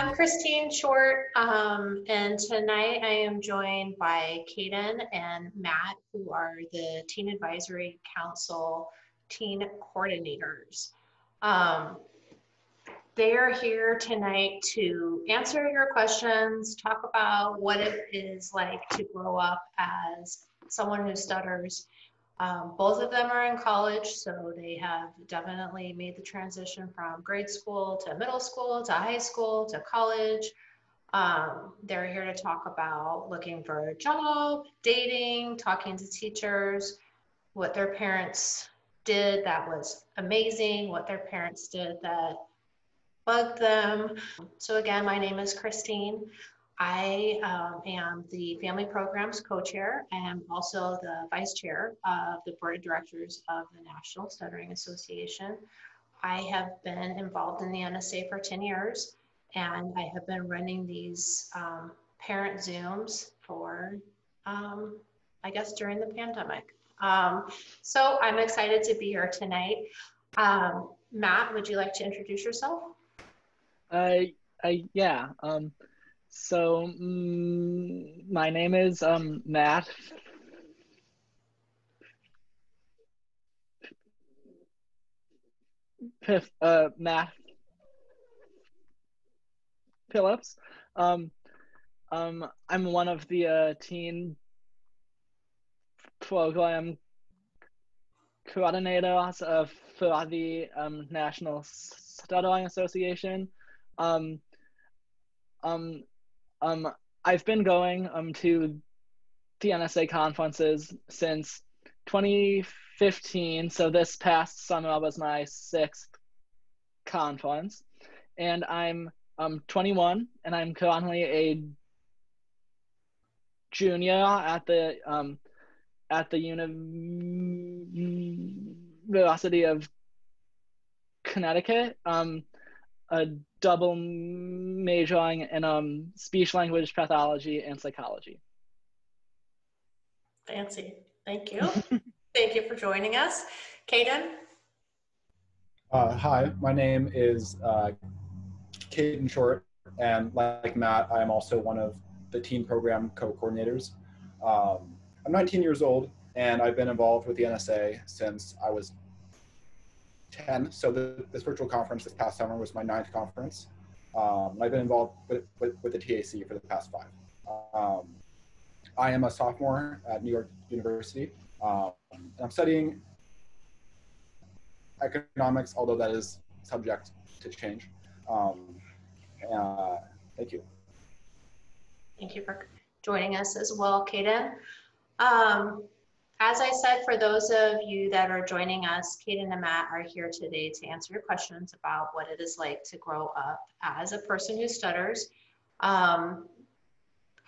I'm Christine Short, um, and tonight I am joined by Caden and Matt, who are the Teen Advisory Council teen coordinators. Um, they are here tonight to answer your questions, talk about what it is like to grow up as someone who stutters. Um, both of them are in college, so they have definitely made the transition from grade school to middle school to high school to college. Um, they're here to talk about looking for a job, dating, talking to teachers, what their parents did that was amazing, what their parents did that bugged them. So, again, my name is Christine. I um, am the family programs co-chair and also the vice chair of the board of directors of the National Stuttering Association. I have been involved in the NSA for 10 years and I have been running these um, parent Zooms for, um, I guess, during the pandemic. Um, so I'm excited to be here tonight. Um, Matt, would you like to introduce yourself? Uh yeah. So mm, my name is um, Matt. Pif, uh, Matt Phillips. Um, um, I'm one of the uh, teen program coordinators of, for the um, National Stuttering Association. Um, um, um, I've been going um, to the NSA conferences since 2015. So this past summer was my sixth conference, and I'm um 21, and I'm currently a junior at the um at the University of Connecticut. Um, a double majoring in um, speech language pathology and psychology. Fancy. Thank you. Thank you for joining us. Caden? Uh, hi, my name is uh, Caden Short, and like Matt, I am also one of the teen program co-coordinators. Um, I'm 19 years old, and I've been involved with the NSA since I was 10. So the, this virtual conference this past summer was my ninth conference. Um, I've been involved with, with, with, the TAC for the past five. Um, I am a sophomore at New York University, um, and I'm studying economics, although that is subject to change. Um, uh, thank you. Thank you for joining us as well, Caden. As I said, for those of you that are joining us, Kate and Matt are here today to answer your questions about what it is like to grow up as a person who stutters. Um,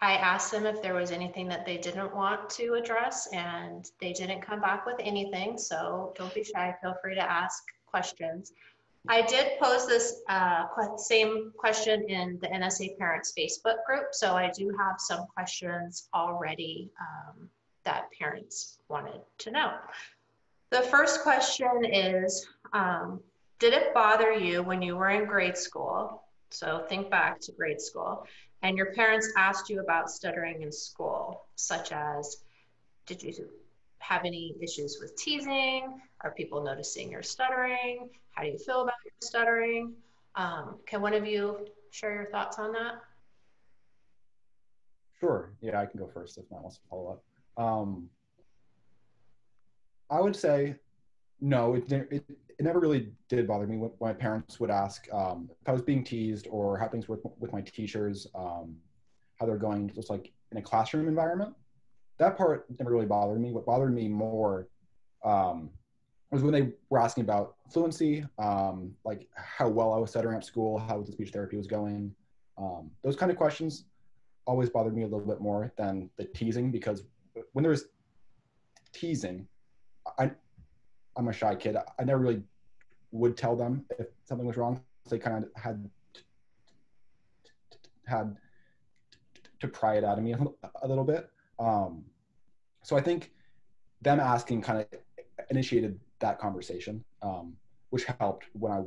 I asked them if there was anything that they didn't want to address, and they didn't come back with anything. So don't be shy. Feel free to ask questions. I did pose this uh, same question in the NSA Parents Facebook group, so I do have some questions already um, that parents wanted to know. The first question is um, Did it bother you when you were in grade school? So think back to grade school, and your parents asked you about stuttering in school, such as Did you have any issues with teasing? Are people noticing your stuttering? How do you feel about your stuttering? Um, can one of you share your thoughts on that? Sure. Yeah, I can go first if Matt wants to follow up. Um, I would say no. It, it, it never really did bother me when my parents would ask um, if I was being teased or how things were with my teachers, um, how they're going, just like in a classroom environment. That part never really bothered me. What bothered me more um, was when they were asking about fluency, um, like how well I was stuttering at school, how the speech therapy was going. Um, those kind of questions always bothered me a little bit more than the teasing because when there's teasing, I I'm a shy kid. I never really would tell them if something was wrong. So they kind of had had to pry it out of me a little bit. Um, so I think them asking kind of initiated that conversation, um, which helped when I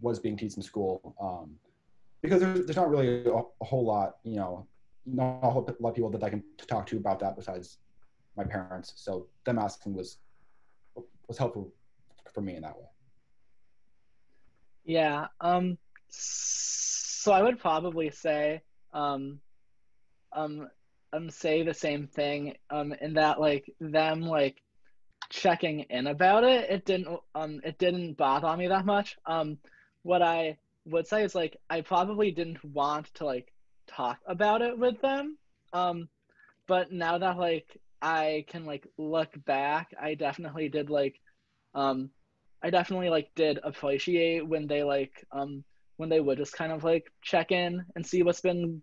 was being teased in school. Um, because there's, there's not really a, a whole lot, you know, not a whole lot of people that I can talk to about that besides my parents. So them asking was was helpful for me in that way. Yeah. Um. So I would probably say, um, um, um, say the same thing. Um, in that like them like checking in about it, it didn't um it didn't bother me that much. Um, what I would say is like I probably didn't want to like talk about it with them. Um, but now that like I can like look back, I definitely did like um I definitely like did appreciate when they like um when they would just kind of like check in and see what's been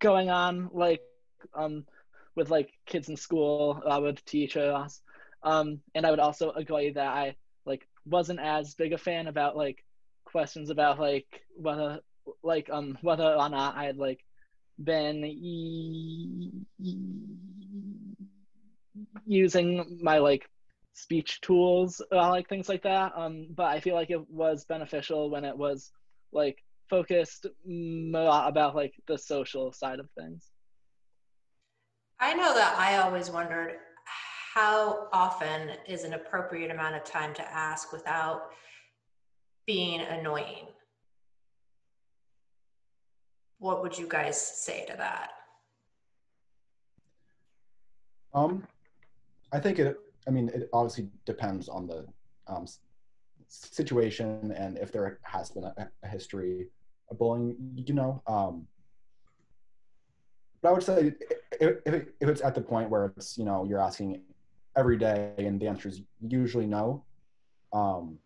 going on like um with like kids in school uh, with teachers. Um and I would also agree that I like wasn't as big a fan about like questions about like whether like um whether or not I had like been e- using my like speech tools uh, like things like that um but i feel like it was beneficial when it was like focused more about like the social side of things I know that I always wondered how often is an appropriate amount of time to ask without being annoying. What would you guys say to that? Um, I think it. I mean, it obviously depends on the um, situation and if there has been a, a history of bullying. You know, um, but I would say if, if, if it's at the point where it's you know you're asking every day and the answer is usually no, um,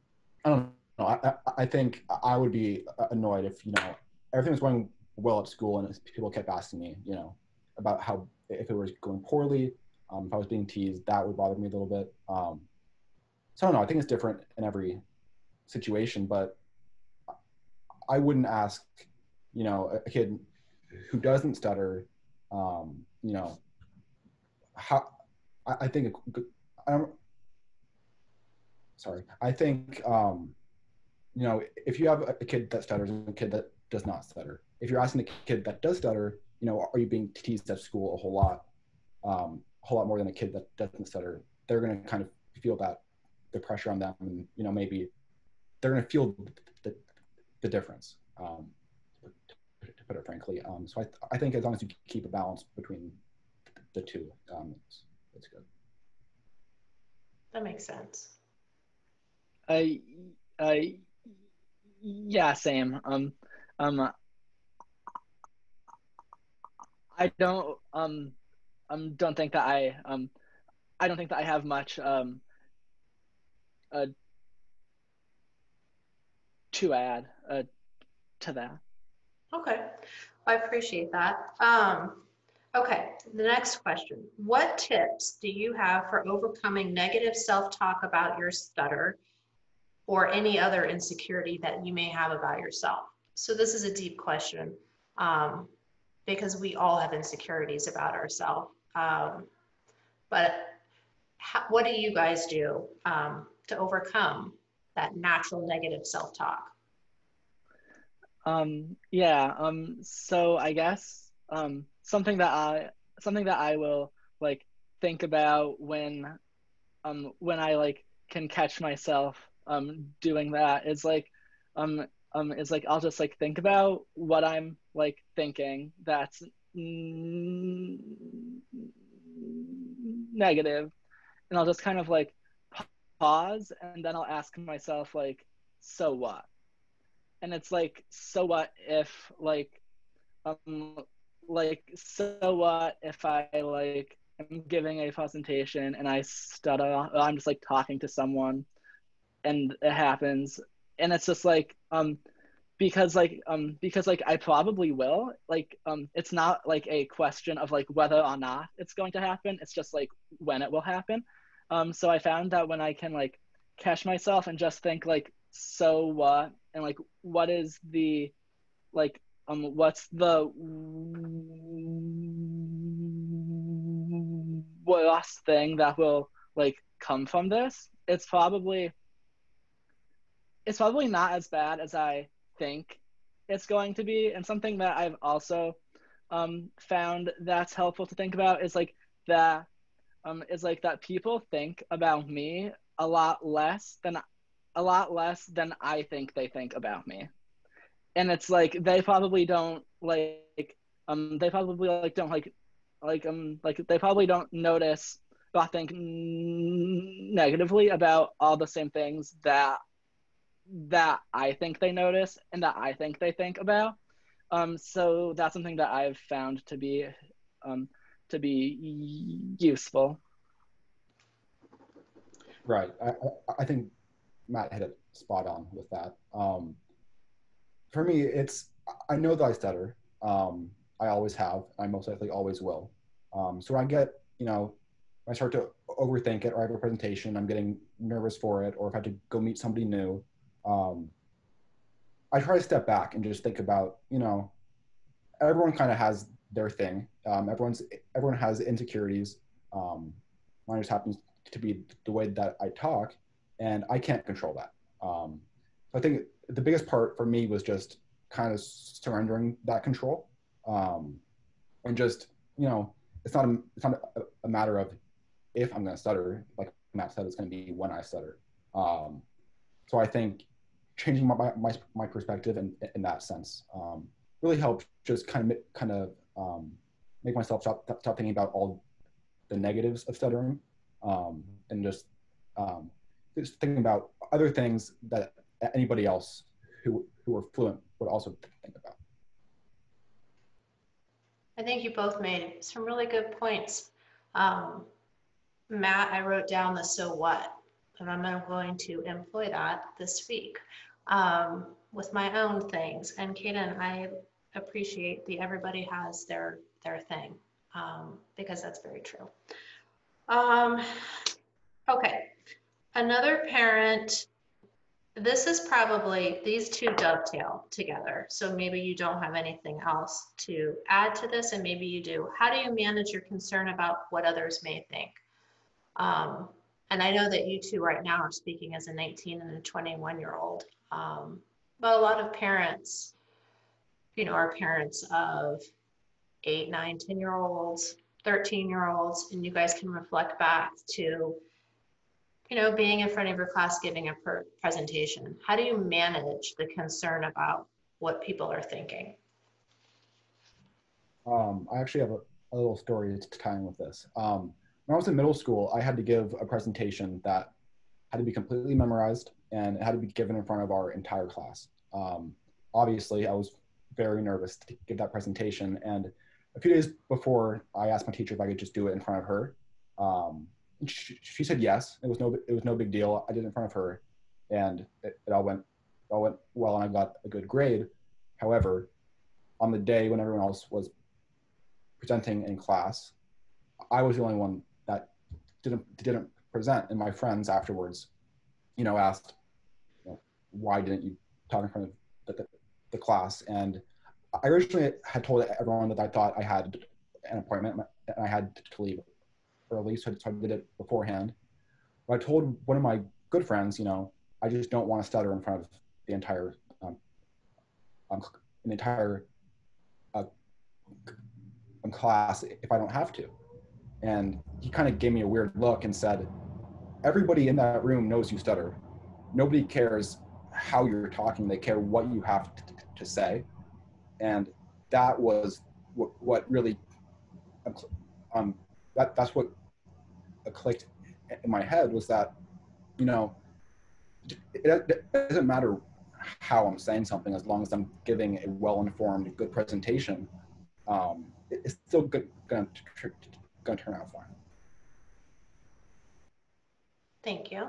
I don't know. I, I think I would be annoyed if you know everything was going well at school and people kept asking me, you know, about how if it was going poorly, um, if I was being teased, that would bother me a little bit. Um, so I don't know. I think it's different in every situation, but I wouldn't ask, you know, a kid who doesn't stutter, um, you know, how. I, I think I'm sorry. I think um, you know if you have a kid that stutters and a kid that does not stutter, if you're asking the kid that does stutter, you know, are you being teased at school a whole lot, um, a whole lot more than a kid that doesn't stutter? They're going to kind of feel that the pressure on them, and you know, maybe they're going to feel the, the difference. Um, to put it frankly, um, so I, th- I think as long as you keep a balance between the two, um, it's, it's good. That makes sense. I, I, yeah, same. Um, um, I don't um um don't think that I um I don't think that I have much um uh to add uh to that. Okay, I appreciate that. Um, okay, the next question. What tips do you have for overcoming negative self-talk about your stutter or any other insecurity that you may have about yourself? So this is a deep question. Um, because we all have insecurities about ourselves. Um, but how, what do you guys do um, to overcome that natural negative self-talk? Um, yeah. Um, so I guess um, something that I something that I will like think about when um, when I like can catch myself um, doing that is like um, um, is like I'll just like think about what I'm like thinking that's negative, and I'll just kind of like pause, and then I'll ask myself like, so what? And it's like, so what if like, um, like so what if I like am giving a presentation and I stutter, I'm just like talking to someone, and it happens and it's just like um because like um because like I probably will like um it's not like a question of like whether or not it's going to happen it's just like when it will happen. Um so I found that when I can like catch myself and just think like so what and like what is the like um what's the worst thing that will like come from this it's probably it's probably not as bad as I think it's going to be. And something that I've also um, found that's helpful to think about is like that um, is like that people think about me a lot less than a lot less than I think they think about me. And it's like they probably don't like um they probably like don't like like um like they probably don't notice or think negatively about all the same things that that I think they notice and that I think they think about. Um, so that's something that I've found to be um, to be useful. Right. I, I think Matt hit it spot on with that. Um, for me, it's I know that I stutter. Um, I always have. I most likely always will. Um, so when I get, you know, I start to overthink it, or I have a presentation, I'm getting nervous for it, or if I have to go meet somebody new, um, I try to step back and just think about, you know, everyone kind of has their thing. Um, everyone's everyone has insecurities. Um, mine just happens to be the way that I talk, and I can't control that. Um, so I think the biggest part for me was just kind of surrendering that control, um, and just you know, it's not a it's not a, a matter of if I'm going to stutter. Like Matt said, it's going to be when I stutter. Um, so I think changing my my, my perspective in in that sense um, really helped just kind of kind of um, make myself stop stop thinking about all the negatives of stuttering um, and just um, just thinking about other things that anybody else who who are fluent would also think about. I think you both made some really good points. Um, Matt, I wrote down the so what, and I'm going to employ that this week um, with my own things. And Caden, I appreciate the everybody has their their thing um, because that's very true. Um, okay, another parent. This is probably these two dovetail together. So maybe you don't have anything else to add to this, and maybe you do. How do you manage your concern about what others may think? Um, and I know that you two right now are speaking as a 19 and a 21 year old. Um, but a lot of parents, you know, are parents of eight, nine, 10 year olds, 13 year olds, and you guys can reflect back to, you know, being in front of your class giving a presentation. How do you manage the concern about what people are thinking? Um, I actually have a, a little story to tie in with this. Um, when I was in middle school, I had to give a presentation that had to be completely memorized and it had to be given in front of our entire class. Um, obviously, I was very nervous to give that presentation. And a few days before, I asked my teacher if I could just do it in front of her. Um, she, she, said yes. It was no it was no big deal. I did it in front of her, and it, it all went it all went well, and I got a good grade. However, on the day when everyone else was presenting in class, I was the only one didn't didn't present, and my friends afterwards you know, asked, you know, why didn't you talk in front of the, the, the, class? And I originally had told everyone that I thought I had an appointment and I had to leave early, so I did it beforehand. But I told one of my good friends, you know, I just don't want to stutter in front of the entire, um, um, an entire uh, class if I don't have to. And he kind of gave me a weird look and said, everybody in that room knows you stutter. Nobody cares how you're talking, they care what you have to, to say. And that was what, what really, um, that, that's what clicked in my head was that, you know, it, it doesn't matter how I'm saying something as long as I'm giving a well-informed, good presentation. Um, it's still going to turn out fine. Thank you.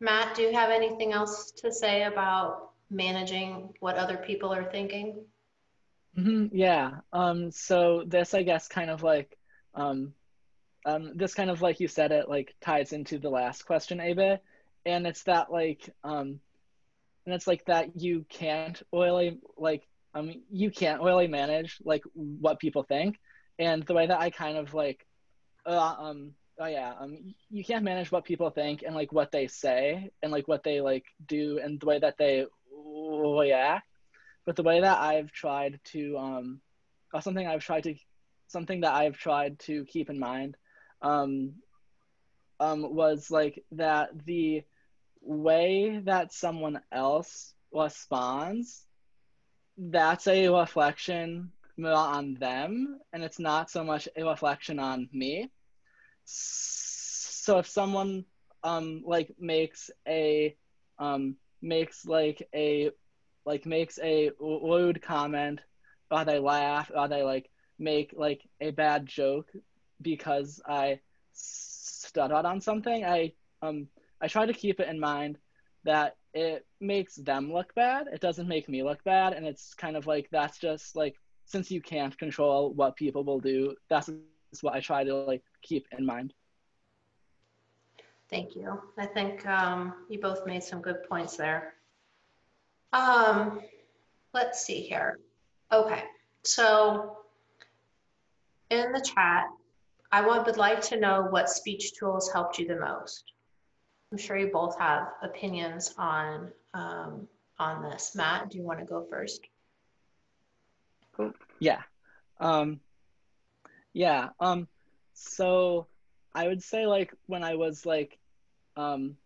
Matt, do you have anything else to say about managing what other people are thinking? Mm-hmm, yeah. Um, so this, I guess, kind of like, um, um, this kind of like you said it, like ties into the last question, Ava, and it's that like, um, and it's like that you can't oily like, um, you can't oily manage like what people think, and the way that I kind of like, uh, um, oh yeah um you can't manage what people think and like what they say and like what they like do and the way that they react. But the way that I've tried to um, something I've tried to something that I've tried to keep in mind um, um, was like that the way that someone else responds that's a reflection on them and it's not so much a reflection on me so if someone um like makes a um makes like a like makes a rude comment or they laugh or they like make like a bad joke because I stuttered on something, I um I try to keep it in mind that it makes them look bad. It doesn't make me look bad, and it's kind of like that's just like since you can't control what people will do, that's what I try to like keep in mind. Thank you. I think um, you both made some good points there. Um, let's see here. Okay, so in the chat, I would like to know what speech tools helped you the most. I'm sure you both have opinions on um, on this. Matt, do you want to go first? Yeah. Um, yeah. Um, so I would say like when I was like, um,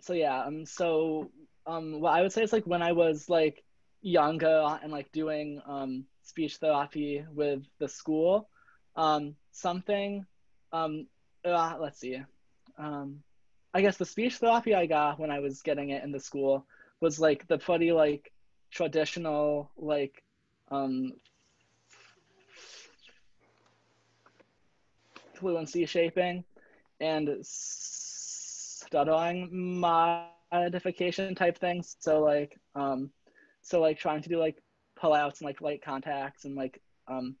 so yeah. Um, so um, what I would say is like when I was like younger and like doing um speech therapy with the school, um, something, um, uh, let's see, um, I guess the speech therapy I got when I was getting it in the school was like the pretty like traditional like um fluency shaping and stuttering modification type things. So like um so like trying to do like pull outs and like light contacts and like um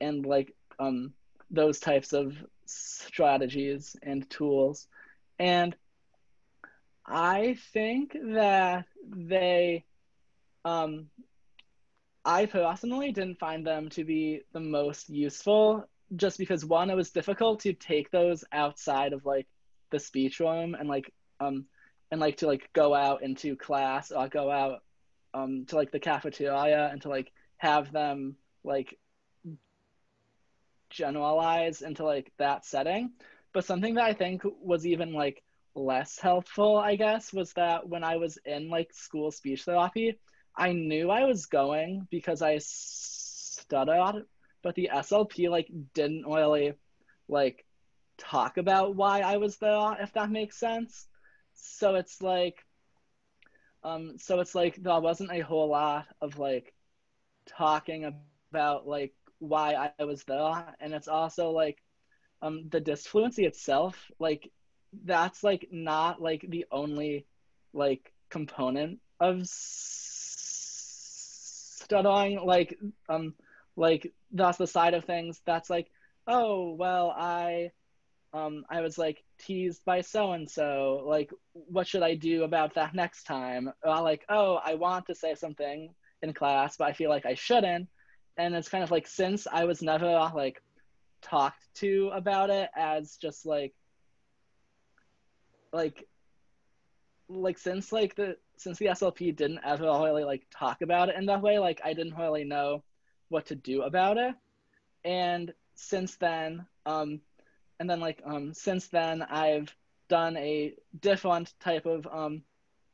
and like um those types of strategies and tools and I think that they, um, I personally didn't find them to be the most useful just because one, it was difficult to take those outside of like the speech room and like, um, and like to like go out into class or go out um, to like the cafeteria and to like have them like generalize into like that setting. But something that I think was even like less helpful, I guess, was that when I was in like school speech therapy, I knew I was going because I stuttered, but the SLP like didn't really like talk about why I was there, if that makes sense. So it's like, um, so it's like there wasn't a whole lot of like talking about like why I was there, and it's also like, um, the disfluency itself, like that's like not like the only like component of stuttering like um like that's the side of things that's like oh well i um i was like teased by so and so like what should i do about that next time? Or like oh i want to say something in class but i feel like i shouldn't. And it's kind of like since i was never like talked to about it as just like like like since like the since the SLP didn't ever really like talk about it in that way, like I didn't really know what to do about it. And since then, um, and then like um, since then, I've done a different type of um,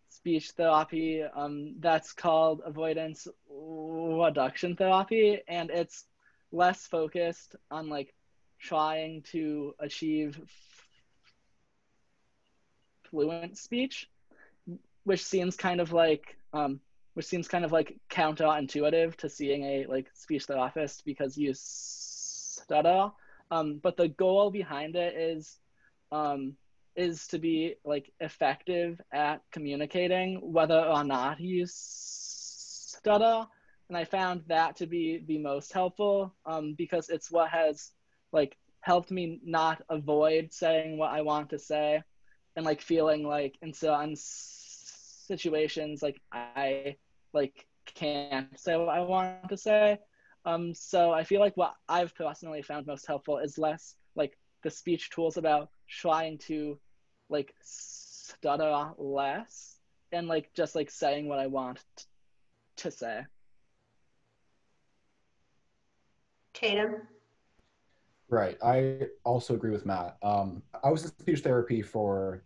speech therapy um, that's called avoidance reduction therapy, and it's less focused on like trying to achieve fluent speech, which seems kind of like um, which seems kind of like counterintuitive to seeing a like speech therapist because you stutter. Um, but the goal behind it is um, is to be like effective at communicating whether or not you stutter. And I found that to be the most helpful um, because it's what has like helped me not avoid saying what I want to say and like feeling like in certain situations like I like can't say what I want to say. Um, so I feel like what I've personally found most helpful is less like the speech tools about trying to like stutter less and like just like saying what I want to say. Tatum. Right. I also agree with Matt. Um, I was in speech therapy for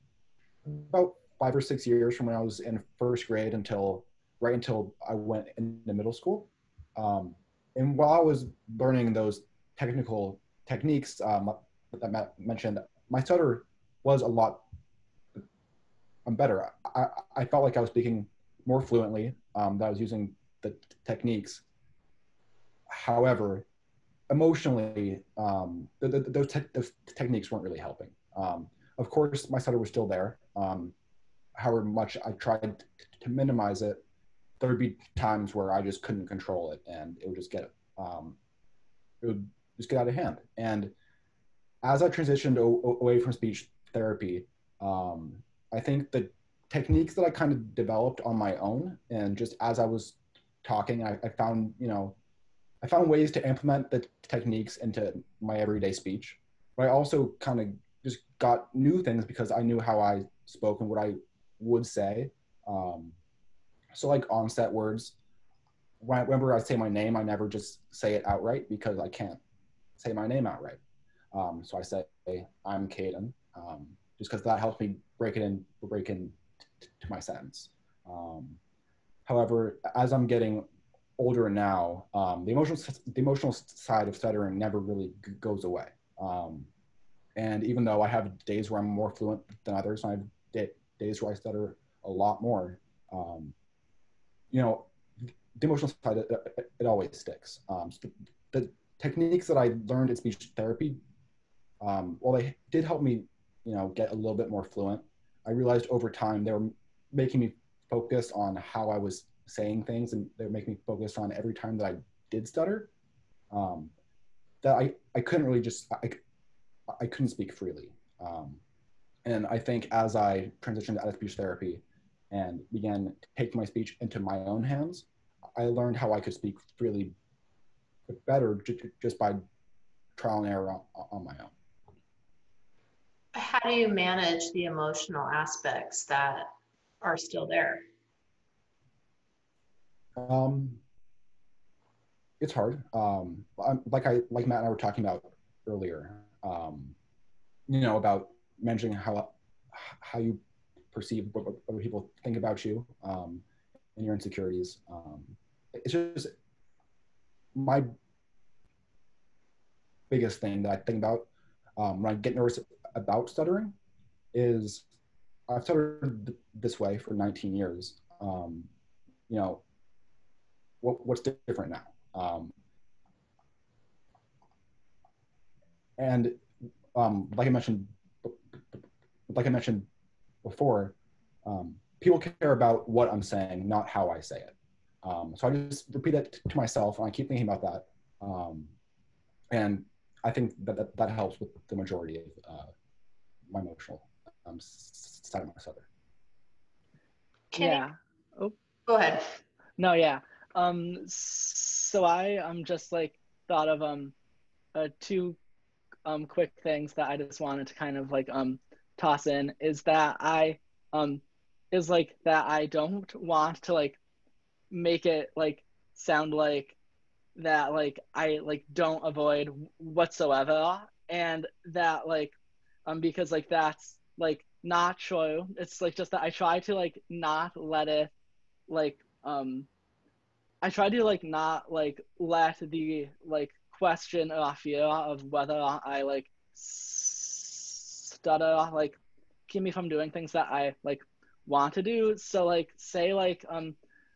about five or six years from when I was in first grade until right until I went into middle school. Um, and while I was learning those technical techniques um, that Matt mentioned, my stutter was a lot better. I, I felt like I was speaking more fluently, um, that I was using the techniques. However, emotionally, um, the, the, those, te- those techniques weren't really helping. Um, of course, my stutter was still there. Um, however much I tried to minimize it, there would be times where I just couldn't control it, and it would just get um, it would just get out of hand. And as I transitioned o- away from speech therapy, um, I think the techniques that I kind of developed on my own, and just as I was talking, I, I found you know, I found ways to implement the techniques into my everyday speech. But I also kind of just got new things because I knew how I spoke and what I would say. Um, so like onset words. I, whenever I say my name, I never just say it outright because I can't say my name outright. Um, so I say I'm Caden, um, just because that helps me break it in, break in t- to my sentence. Um, however, as I'm getting older now, um, the emotional the emotional side of stuttering never really g- goes away. Um, and even though I have days where I'm more fluent than others, I have days where I stutter a lot more. Um, you know, the emotional side it, it, always sticks. Um, the, techniques that I learned in speech therapy, um, well, they did help me, you know, get a little bit more fluent. I realized over time they were making me focus on how I was saying things, and they were making me focus on every time that I did stutter. Um, that I, I couldn't really just I, I couldn't speak freely. Um, and I think as I transitioned out of speech therapy and began taking my speech into my own hands, I learned how I could speak freely better just by trial and error on, on my own. How do you manage the emotional aspects that are still there? Um, it's hard. Um, like I like Matt and I were talking about earlier. Um, you know about managing how how you perceive what other people think about you um, and your insecurities. Um, it's just my biggest thing that I think about um, when I get nervous about stuttering is I've stuttered th- this way for 19 years. Um, you know, what, what's different now? Um, and um, like I mentioned, like I mentioned before, um, people care about what I'm saying, not how I say it. Um, so I just repeat it to myself, and I keep thinking about that. Um, and I think that, that, that helps with the majority of uh, my emotional um, side of my stutter. Yeah. Oh. Go ahead. No, yeah. Um, so I um just like thought of um uh, two um quick things that I just wanted to kind of like um toss in is that I um is like that I don't want to like make it like sound like that like I like don't avoid whatsoever and that like um because like that's like not true. It's like just that I try to like not let it like um I try to like not like let the like question or fear of whether I like stutter like keep me from doing things that I like want to do. So like say like um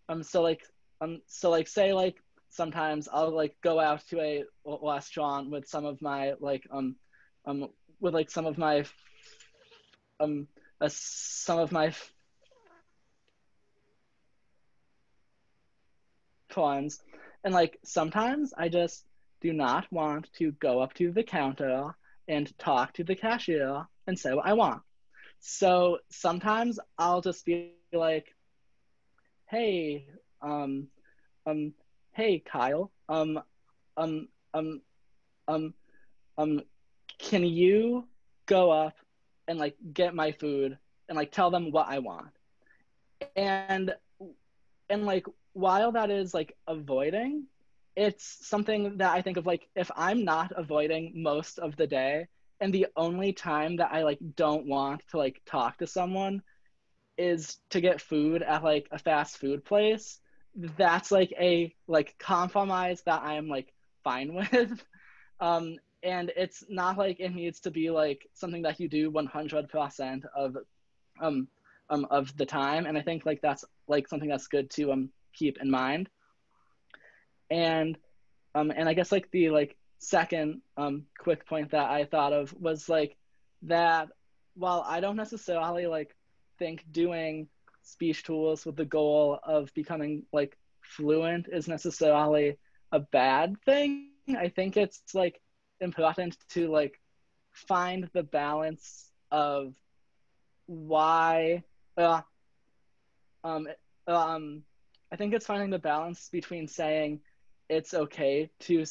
um so like um so like say like sometimes I'll like go out to a restaurant with some of my like um um with like some of my um uh, some of my friends and like sometimes I just do not want to go up to the counter and talk to the cashier and say what I want. So sometimes I'll just be like, "Hey, um, um, hey, Kyle, um, um, um, um, um, can you go up and like get my food and like tell them what I want?" And and like while that is like avoiding, it's something that I think of like if I'm not avoiding most of the day and the only time that I like don't want to like talk to someone is to get food at like a fast food place, that's like a like compromise that I'm like fine with. um and it's not like it needs to be like something that you do 100% of um um of the time and I think like that's like something that's good to um keep in mind. And um, and I guess like the like second um, quick point that I thought of was like that while I don't necessarily like think doing speech tools with the goal of becoming like fluent is necessarily a bad thing. I think it's like important to like find the balance of why uh, um um I think it's finding the balance between saying it's okay to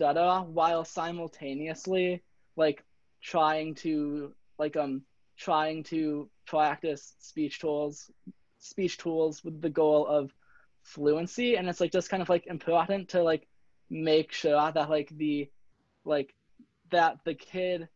stutter while simultaneously like trying to like um trying to practice speech tools speech tools with the goal of fluency. And it's like just kind of like important to like make sure that like the like that the kid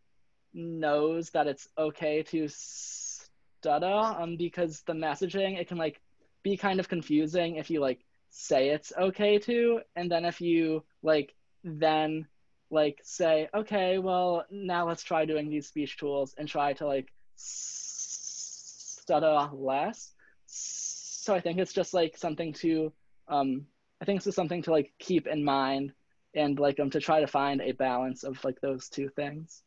knows that it's okay to stutter um because the messaging it can like be kind of confusing if you like say it's okay to and then if you like then like say okay well now let's try doing these speech tools and try to like stutter less. So i think it's just like something to um i think it's just something to like keep in mind and like um to try to find a balance of like those two things.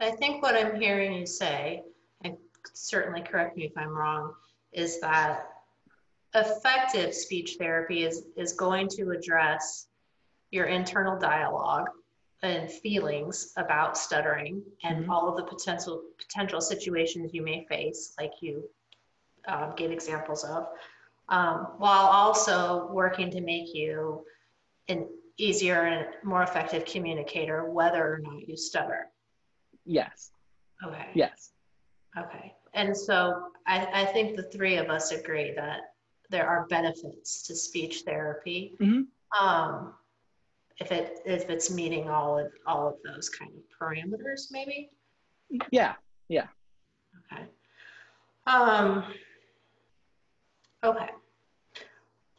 I think what I'm hearing you say, and certainly correct me if I'm wrong, is that effective speech therapy is, is going to address your internal dialogue and feelings about stuttering and Mhm. all of the potential potential situations you may face, like you um, gave examples of, um, while also working to make you an easier and more effective communicator, whether or not you stutter. yes Okay. yes Okay. And so I, I think the three of us agree that there are benefits to speech therapy. Mhm. Um, if it if it's meeting all of all of those kind of parameters, maybe. yeah Yeah. Okay. Um, okay.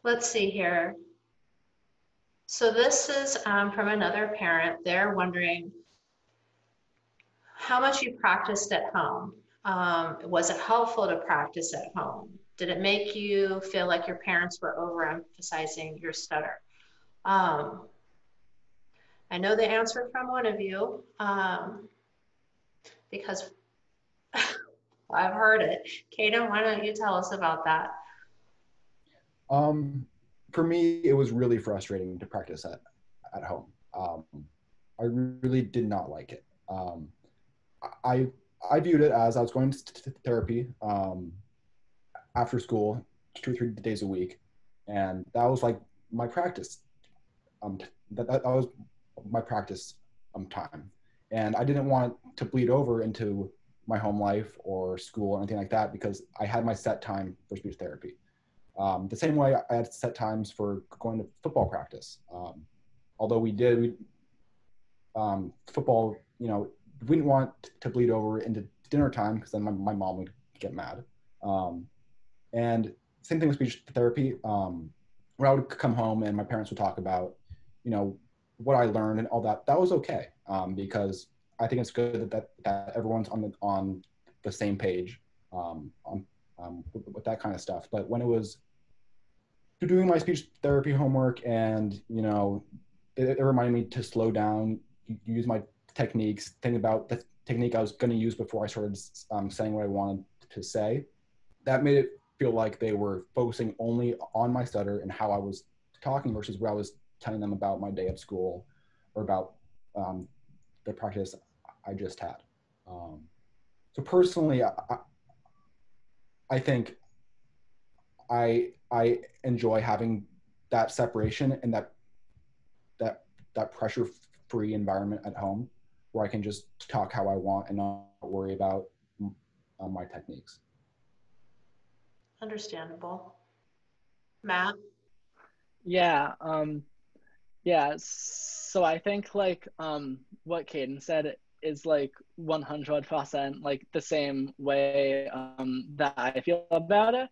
Let's see here. So this is um, from another parent. They're wondering how much you practiced at home. Um, was it helpful to practice at home? Did it make you feel like your parents were overemphasizing your stutter? Um, I know the answer from one of you um, because I've heard it. Caden, why don't you tell us about that? Um, for me, it was really frustrating to practice at, at home. Um, I really did not like it. Um, I, I viewed it as I was going to therapy um, after school, two or three days a week, and that was like my practice. Um, that, that was my practice um, time, and I didn't want to bleed over into my home life or school or anything like that because I had my set time for speech therapy. Um, the same way I had set times for going to football practice. Um, although we did, we, um, football, you know, we didn't want to bleed over into dinner time because then my, my mom would get mad. Um, and same thing with speech therapy. Um, when I would come home and my parents would talk about, you know, what I learned and all that, that was okay um, because I think it's good that, that, that everyone's on the on the same page um, on um, with, with that kind of stuff. But when it was doing my speech therapy homework and you know it, it reminded me to slow down use my techniques think about the technique i was going to use before i started um, saying what i wanted to say that made it feel like they were focusing only on my stutter and how i was talking versus where i was telling them about my day at school or about um, the practice i just had um, so personally I, I- I think I I enjoy having that separation and that that that pressure free environment at home where I can just talk how I want and not worry about um, my techniques. Understandable. Matt? Yeah, um, yeah. So I think like um, what Caden said is like 100% like the same way um, that I feel about it.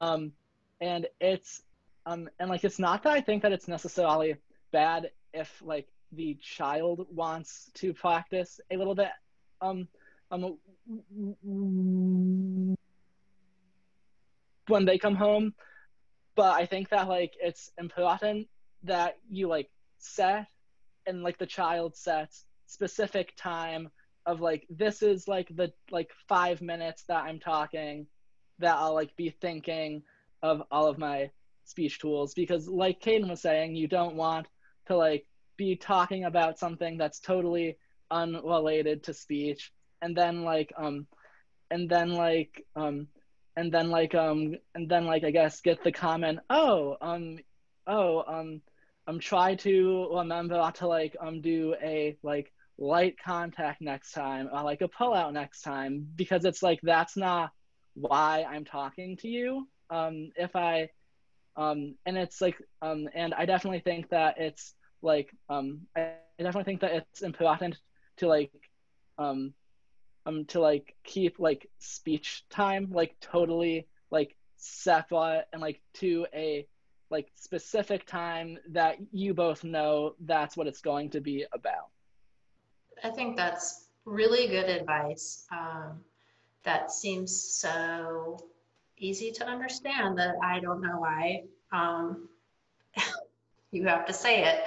Um, and it's um, and like it's not that I think that it's necessarily bad if like the child wants to practice a little bit um um when they come home but i think that like it's important that you like set and like the child sets specific time of like this is like the like five minutes that i'm talking that i'll like be thinking of all of my speech tools. Because like Caden was saying you don't want to like be talking about something that's totally unrelated to speech. And then like um and then like um and then like um and then like I guess get the comment oh um oh um um trying to remember to like um do a like light contact next time or like a pull out next time because it's like that's not why I'm talking to you. Um if I um and it's like um and I definitely think that it's like um I definitely think that it's important to like um um to like keep like speech time like totally like separate and like to a like specific time that you both know that's what it's going to be about? I think that's really good advice um, that seems so easy to understand that i don't know why um, you have to say it.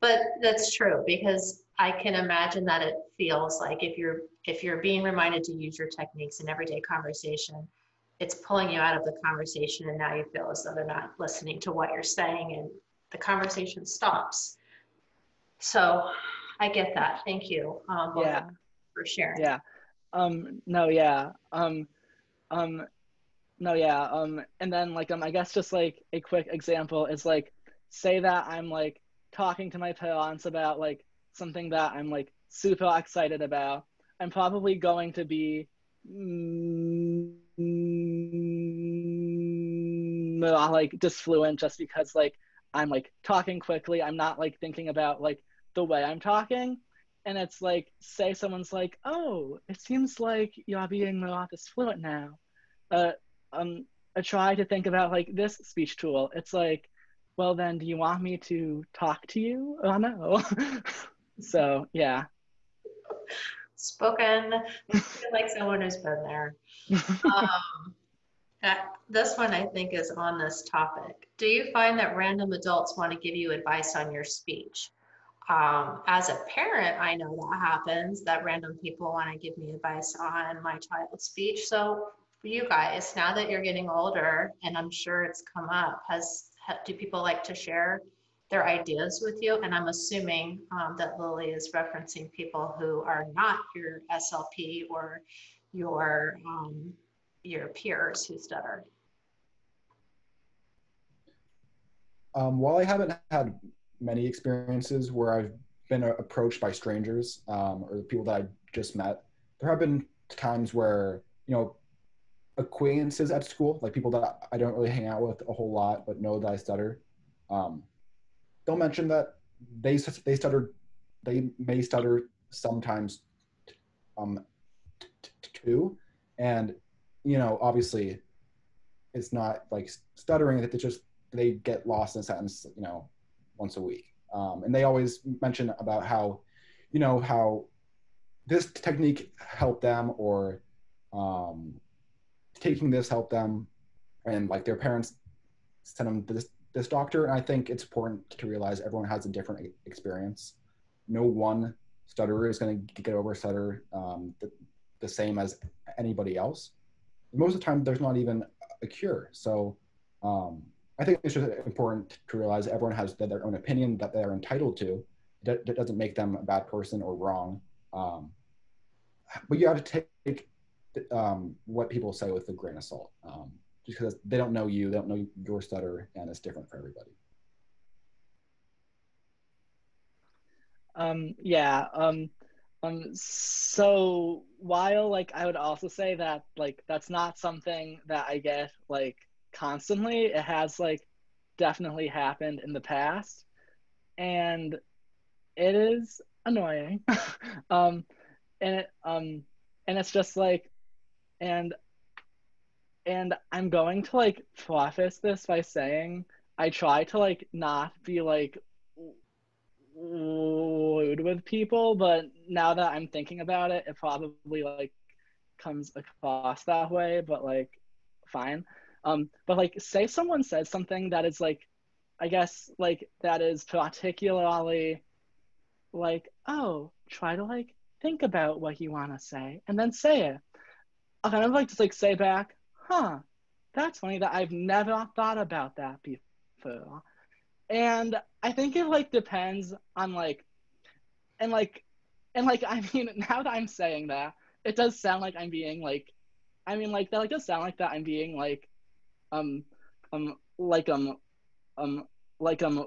But that's true because I can imagine that it feels like if you're if you're being reminded to use your techniques in everyday conversation, it's pulling you out of the conversation and now you feel as though they're not listening to what you're saying and the conversation stops. So I get that. Thank you. Um, yeah. For sharing. Yeah. Um, no, yeah. Um, um, no, yeah. Um, and then like, um, I guess just like a quick example is like, say that I'm like talking to my parents about like something that I'm like super excited about, I'm probably going to be mm, like disfluent just because like I'm like talking quickly. I'm not like thinking about like the way I'm talking. And it's like, say someone's like, oh, it seems like you're being more disfluent now. Uh, um, I try to think about like this speech tool. It's like, well then do you want me to talk to you oh no so yeah spoken. Like someone who's been there. Um, this one i think is on this topic. Do you find that random adults want to give you advice on your speech? Um, as a parent i know that happens that random people want to give me advice on my child's speech. So for you guys now that you're getting older and i'm sure it's come up has do people like to share their ideas with you? And I'm assuming um, that Lily is referencing people who are not your SLP or your um, your peers who stutter. Um, while I haven't had many experiences where I've been approached by strangers um, or the people that I just met, there have been times where you know acquaintances at school, like people that I don't really hang out with a whole lot, but know that I stutter. Um, they'll mention that they they stutter, they may stutter sometimes, um, too, and you know, obviously, it's not like stuttering that they just they get lost in a sentence, you know, once a week. Um, and they always mention about how, you know, how this technique helped them or um, taking this helped them and like their parents sent them this, this doctor and i think it's important to realize everyone has a different experience. No one stutterer is going to get over stutter um, the, the same as anybody else. Most of the time there's not even a cure. So um, i think it's just important to realize everyone has their own opinion that they're entitled to. That, that doesn't make them a bad person or wrong. Um, but you have to take um, what people say with a grain of salt, um, because they don't know you, they don't know your stutter, and it's different for everybody. Um, yeah. Um, um, so while like I would also say that like that's not something that I get like constantly. It has like definitely happened in the past, and it is annoying. um, and it, um, and it's just like, and and I'm going to like preface this by saying I try to like not be like rude with people, but now that I'm thinking about it, it probably like comes across that way, but like fine. Um, but like say someone says something that is like I guess like that is particularly like, oh, try to like think about what you wanna say and then say it. I kind of like to like say back, huh, that's funny that I've never thought about that before. And I think it like depends on like and like and like I mean now that I'm saying that, it does sound like I'm being like I mean like that like does sound like that I'm being like um um like um um like um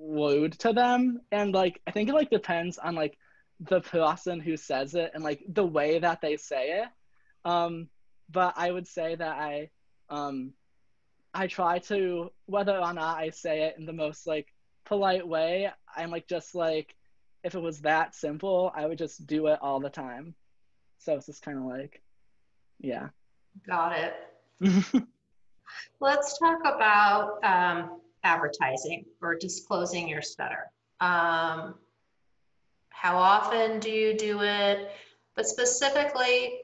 rude to them and like I think it like depends on like the person who says it and like the way that they say it. Um but I would say that I um I try to whether or not I say it in the most like polite way, I'm like just like if it was that simple, I would just do it all the time. So it's just kind of like yeah. Got it. Let's talk about um, advertising or disclosing your stutter. Um, how often do you do it? But specifically,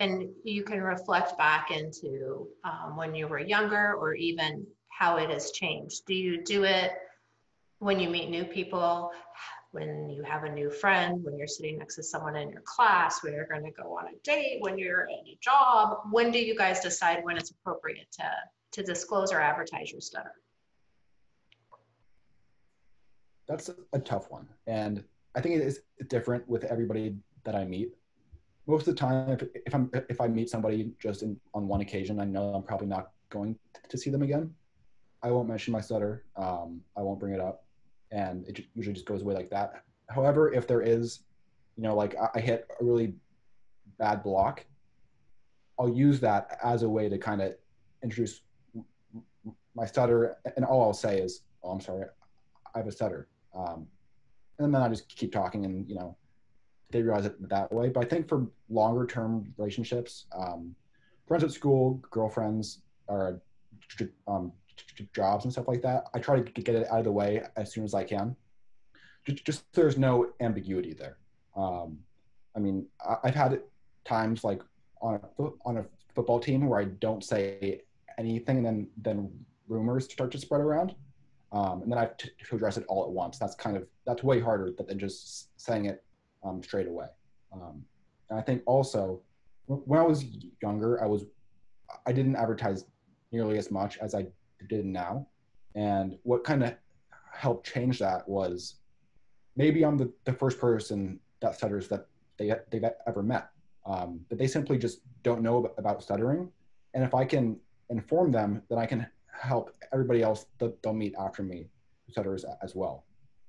and you can reflect back into um, when you were younger or even how it has changed. Do you do it when you meet new people, when you have a new friend, when you're sitting next to someone in your class, when you're going to go on a date, when you're in a job? When do you guys decide when it's appropriate to, to disclose or advertise your stutter? That's a tough one. And I think it is different with everybody that I meet most of the time, if, if I'm if I meet somebody just in, on one occasion, I know I'm probably not going to see them again. I won't mention my stutter. Um, I won't bring it up, and it usually just goes away like that. However, if there is, you know, like I, I hit a really bad block, I'll use that as a way to kind of introduce my stutter, and all I'll say is, "Oh, I'm sorry, I have a stutter," um, and then I just keep talking, and you know, they realize it that way. But I think for longer term relationships, um, friends at school, girlfriends, or um, jobs and stuff like that, I try to get it out of the way as soon as I can. Just, just there's no ambiguity there. Um, I mean, I, have had times like on a on a football team where I don't say anything, and then then rumors start to spread around, um, and then I have to, to address it all at once. That's kind of that's way harder than just saying it um, straight away. Um, and I think also when I was younger, I was I didn't advertise nearly as much as I did now. And what kind of helped change that was maybe I'm the, the first person that stutters that they, they've ever met. Um, but they simply just don't know about stuttering. And if I can inform them, then I can help everybody else that they'll meet after me who stutters as well.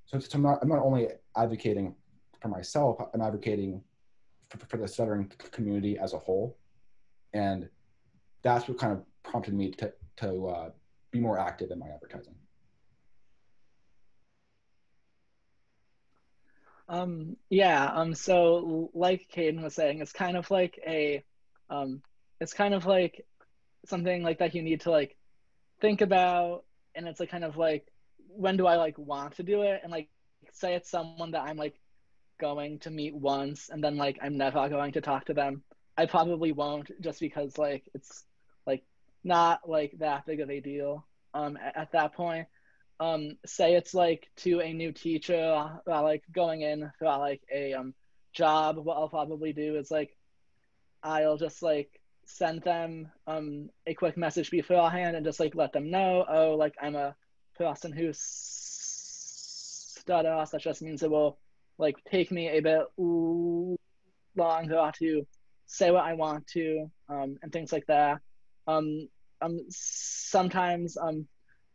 So, so I'm, not, I'm not only advocating for myself, I'm advocating for, for the stuttering community as a whole. And that's what kind of prompted me to, to uh, be more active in my advertising. Um, yeah, um, so like Caden was saying, it's kind of like a, um, it's kind of like something like that you need to like think about, and it's like kind of like, when do I like want to do it? And like, say it's someone that I'm like going to meet once and then like I'm never going to talk to them. I probably won't just because like it's like not like that big of a deal um at, at that point. Um say it's like to a new teacher uh, like going in for like a um job what I'll probably do is like I'll just like send them um a quick message beforehand and just like let them know oh like I'm a person who's stutters that just means it will like take me a bit longer to say what I want to um, and things like that. Um, um, sometimes um,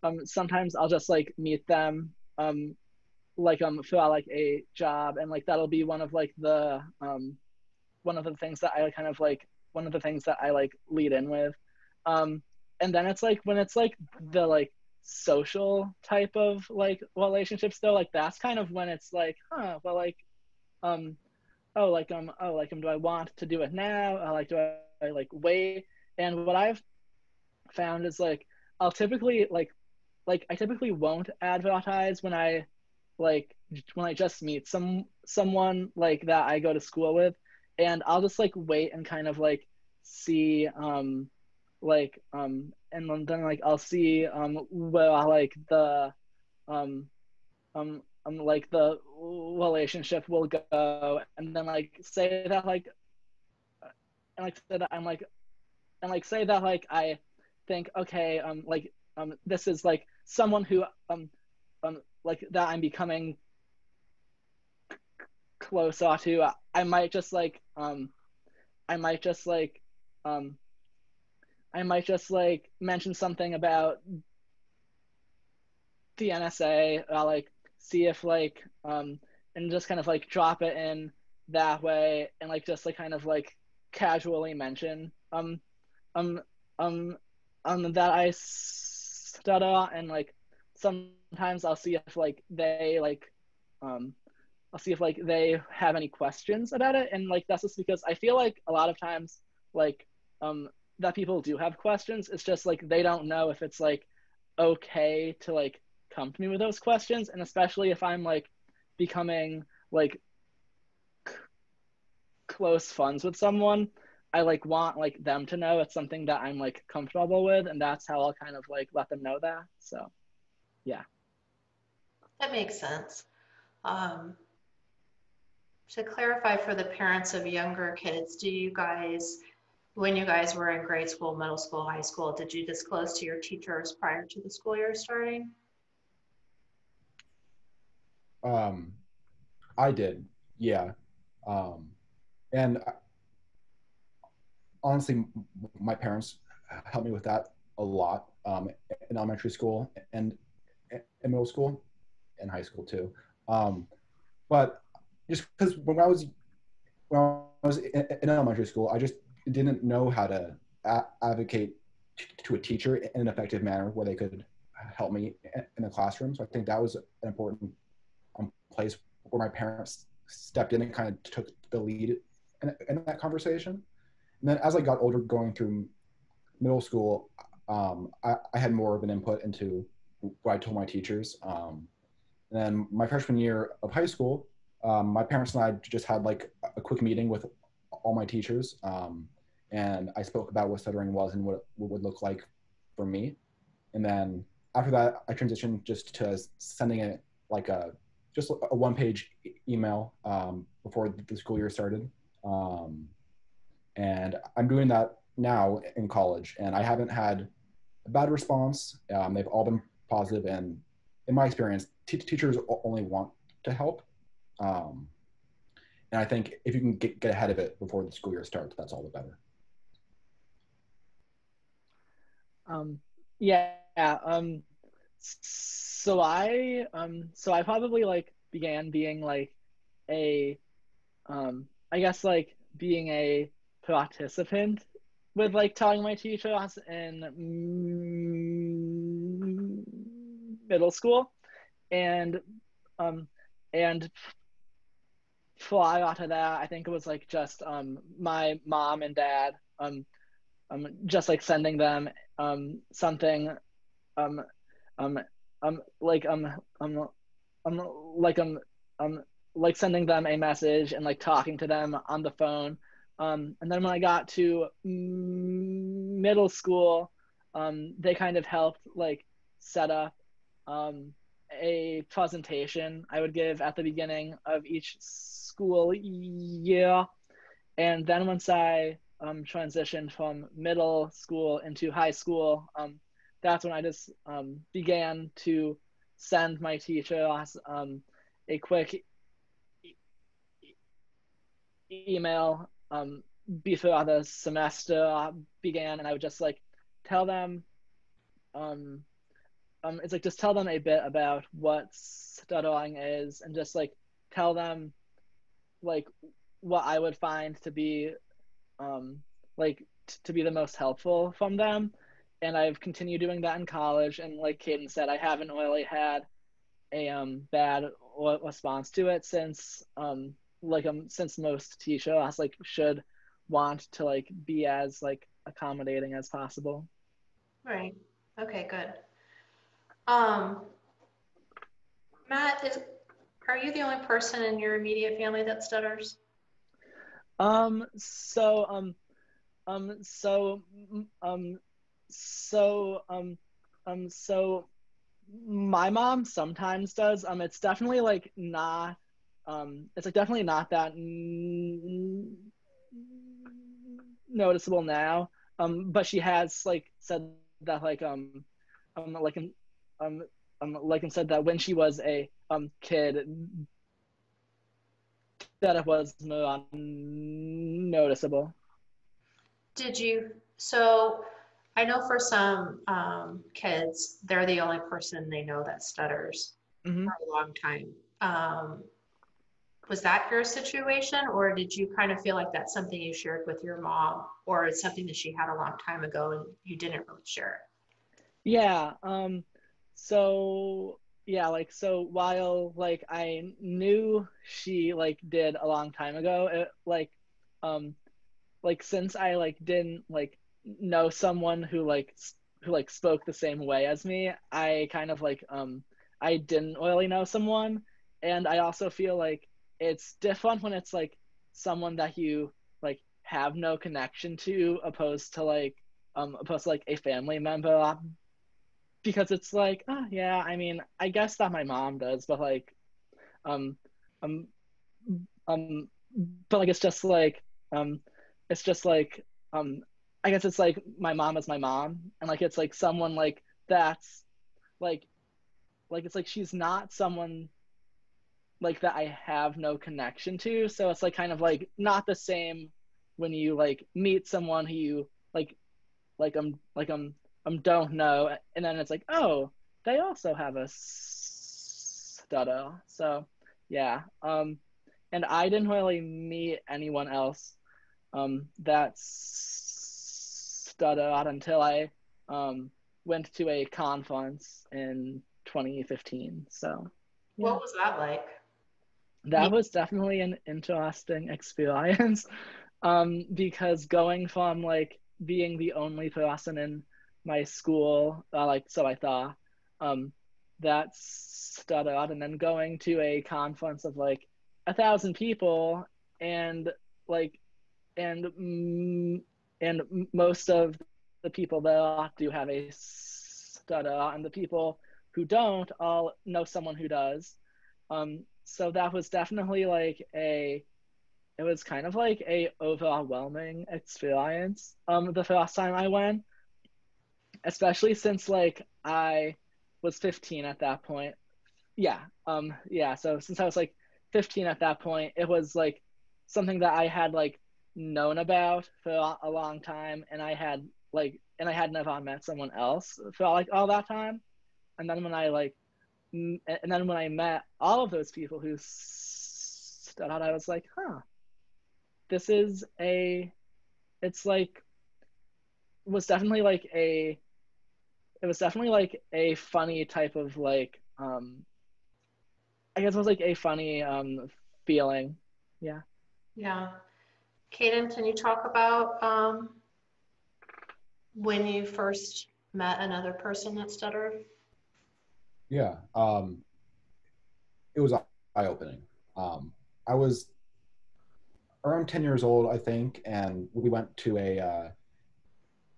um, sometimes I'll just like meet them um, like um for like a job and like that'll be one of like the um one of the things that I kind of like one of the things that I like lead in with. Um, and then it's like when it's like the like social type of like relationships though like that's kind of when it's like huh well like um oh like um oh like um do i want to do it now? Or, like do I, I like wait? And what i've found is like i'll typically like like i typically won't advertise when i like when i just meet some someone like that i go to school with. And i'll just like wait and kind of like see um like um and then like I'll see um where like the um um um like the relationship will go and then like say that like and like that I'm like and like say that like I think okay um like um this is like someone who um um like that I'm becoming closer to I might just like um I might just like um I might just like mention something about the NSA. I'll like see if like um and just kind of like drop it in that way and like just like kind of like casually mention um um um um that I stutter and like sometimes I'll see if like they like um I'll see if like they have any questions about it and like that's just because I feel like a lot of times like um that people do have questions. It's just like they don't know if it's like okay to like come to me with those questions, and especially if I'm like becoming like c- close friends with someone, I like want like them to know it's something that I'm like comfortable with, and that's how I'll kind of like let them know that. So, yeah. That makes sense. Um, to clarify for the parents of younger kids, do you guys when you guys were in grade school, middle school, high school, did you disclose to your teachers prior to the school year starting? Um, I did, yeah. Um, and I, honestly, my parents helped me with that a lot um, in elementary school and in middle school and high school too. Um, but just because when I was when I was in, in elementary school, I just didn't know how to a- advocate t- to a teacher in an effective manner where they could help me in the classroom. So I think that was an important um, place where my parents stepped in and kind of took the lead in, in, that conversation. And then as I got older, going through middle school, um, I, I, had more of an input into what I told my teachers. Um, and then my freshman year of high school, um, my parents and I just had like a quick meeting with all my teachers. Um, and I spoke about what stuttering was and what it would look like for me. And then after that, I transitioned just to sending it like a just a one page email um, before the school year started. Um, and I'm doing that now in college, and I haven't had a bad response. Um, they've all been positive, and in my experience, t- teachers only want to help. Um, and I think if you can get, get ahead of it before the school year starts, that's all the better. Um, yeah. Um, so I um, so I probably like began being like a, um, I guess like being a participant with like telling my teachers in middle school, and um, and prior to that, I think it was like just um my mom and dad um um just like sending them um something um um um like um um um like um um like sending them a message and like talking to them on the phone. Um and then when i got to middle school um they kind of helped like set up um a presentation i would give at the beginning of each school year. And then once i um, transitioned from middle school into high school, um, that's when I just um, began to send my teachers um, a quick e- email um, before the semester began, and I would just like tell them, um, um, it's like just tell them a bit about what stuttering is, and just like tell them like what I would find to be um, like t- to be the most helpful from them and I've continued doing that in college. And like Caden said, I haven't really had a um, bad response to it since um, like um since most teachers like should want to like be as like accommodating as possible. Right. Okay. Good. Um, Matt, is are you the only person in your immediate family that stutters? Um. So. Um. Um. So. Um. So. Um. Um. So. My mom sometimes does. Um. It's definitely like not. Um. It's like definitely not that n- noticeable now. Um. But she has like said that like um. Um. Like um. Um. Like and said that when she was a um kid that it was noticeable. Did you? So I know for some um, kids, they're the only person they know that stutters mm-hmm. for a long time. Um, was that your situation, or did you kind of feel like that's something you shared with your mom, or it's something that she had a long time ago and you didn't really share? Yeah. Um, so yeah like so while like i knew she like did a long time ago it, like um like since i like didn't like know someone who like who like spoke the same way as me i kind of like um i didn't really know someone. And i also feel like it's different when it's like someone that you like have no connection to opposed to like um opposed to like a family member because it's like, oh yeah, I mean, I guess that my mom does, but like, um, um, um, but like it's just like, um, it's just like, um, I guess it's like my mom is my mom, and like it's like someone like that's, like, like it's like she's not someone like that I have no connection to, so it's like kind of like not the same when you like meet someone who you like, like um, like um um don't know. And then it's like oh they also have a stutter. So yeah um and i didn't really meet anyone else um that stuttered until i um went to a conference in 2015 so. Yeah. what was that like? That was definitely an interesting experience um because going from like being the only person in my school, uh, like so I thought, um, that stuttered, and then going to a conference of like a thousand people, and like, and mm, and most of the people there do have a stutter, and the people who don't all know someone who does. Um, so that was definitely like a it was kind of like a overwhelming experience. Um the first time I went especially since like I was 15 at that point. Yeah, um, yeah. So since I was like 15 at that point, it was like something that I had like known about for a long time, and I had like, and I had never met someone else for like all that time. And then when I like, and then when I met all of those people who stood out, I was like, huh, this is a, it's like, was definitely like a it was definitely like a funny type of like um I guess it was like a funny um feeling. Yeah. Yeah. Caden, can you talk about um when you first met another person that stuttered? Yeah. Um it was eye opening. Um I was around 10 years old, I think, and we went to a uh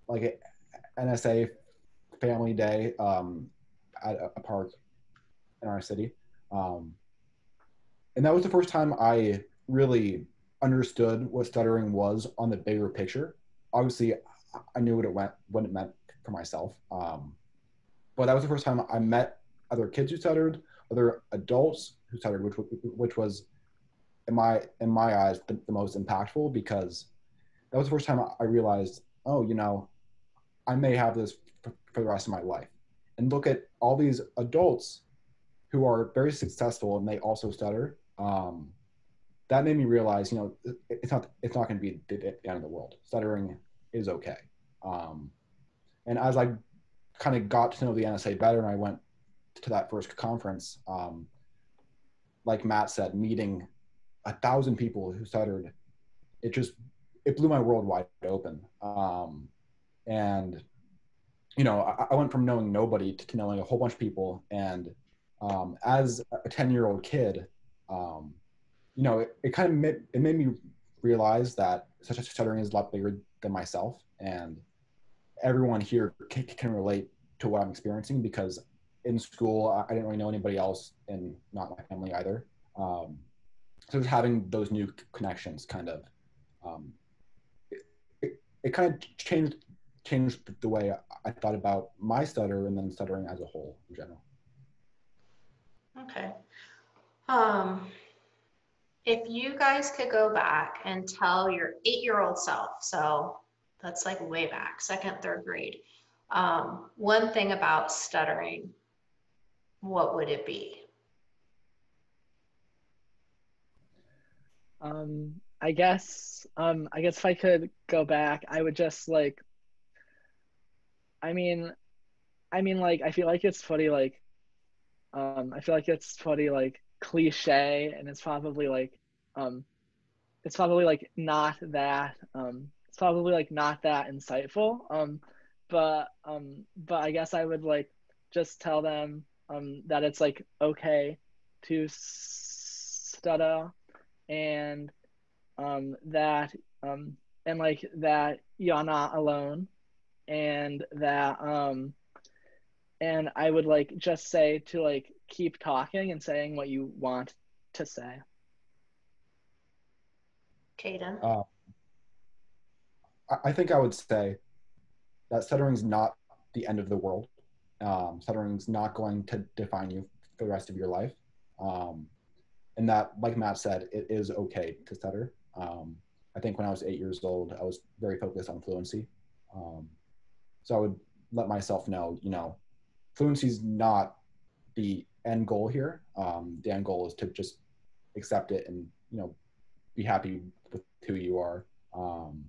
like a NSA family day um, at a, park in our city. Um, and that was the first time I really understood what stuttering was on the bigger picture. Obviously, I knew what it went, what it meant for myself. Um, but that was the first time I met other kids who stuttered, other adults who stuttered, which which was in my in my eyes the, the most impactful because that was the first time I realized, oh, you know, I may have this for the rest of my life. And look at all these adults who are very successful and they also stutter. Um, that made me realize, you know, it's not it's not going to be the, end of the world. Stuttering is okay. Um, and as I kind of got to know the NSA better, and I went to that first conference, um, like Matt said, meeting a thousand people who stuttered, it just it blew my world wide open. Um, and you know, I, I, went from knowing nobody to, knowing a whole bunch of people. And um, as a ten year old kid, um, you know, it, it kind of made, it made me realize that such a stuttering is a lot bigger than myself, and everyone here can, can relate to what I'm experiencing because in school I didn't really know anybody else, and not my family either. Um, so just having those new connections kind of um, it, it, it, kind of changed changed the way I thought about my stutter and then stuttering as a whole in general. Okay. Um, if you guys could go back and tell your eight-year-old self, so that's like way back, second, third grade, um, one thing about stuttering, what would it be? Um, I guess, um, I guess if I could go back, I would just like, I mean, I mean, like, I feel like it's funny, like, um, I feel like it's funny, like, cliche, and it's probably like, um, it's probably like not that, um, it's probably like not that insightful, um, but, um, but I guess I would like just tell them, um, that it's like okay to stutter and um, that um, and like that you're not alone and that um, and I would like just say to like keep talking and saying what you want to say. Caden. Uh, I think I would say that stuttering is not the end of the world. Um, stuttering is not going to define you for the rest of your life. Um, and that, like Matt said, it is okay to stutter. Um, I think when I was eight years old, I was very focused on fluency. Um, so I would let myself know, you know, fluency is not the end goal here. Um, the end goal is to just accept it and, you know, be happy with who you are. Um,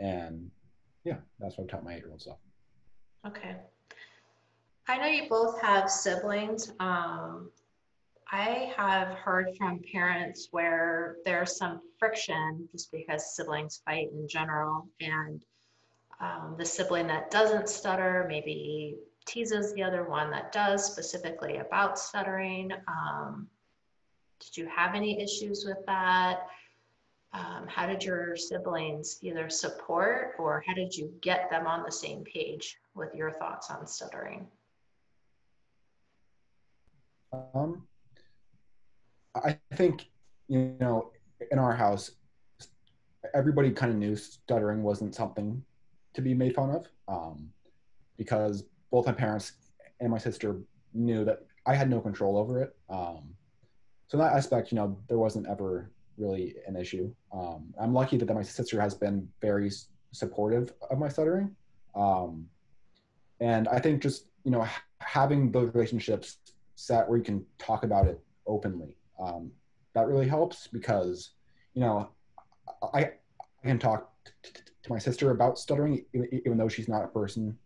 and yeah, that's what I taught my eight year old self. Okay. I know you both have siblings. Um, I have heard from parents where there's some friction just because siblings fight in general, and um, the sibling that doesn't stutter maybe teases the other one that does specifically about stuttering. Um, did you have any issues with that? Um, how did your siblings either support or how did you get them on the same page with your thoughts on stuttering? Um, I think, you know, in our house, everybody kind of knew stuttering wasn't something to be made fun of um, because both my parents and my sister knew that I had no control over it. Um, so in that aspect, you know, there wasn't ever really an issue. Um, I'm lucky that my sister has been very supportive of my stuttering. Um, and I think just, you know, having those relationships set where you can talk about it openly um, that really helps because you know I, I can talk t- t- to my sister about stuttering even though she's not a person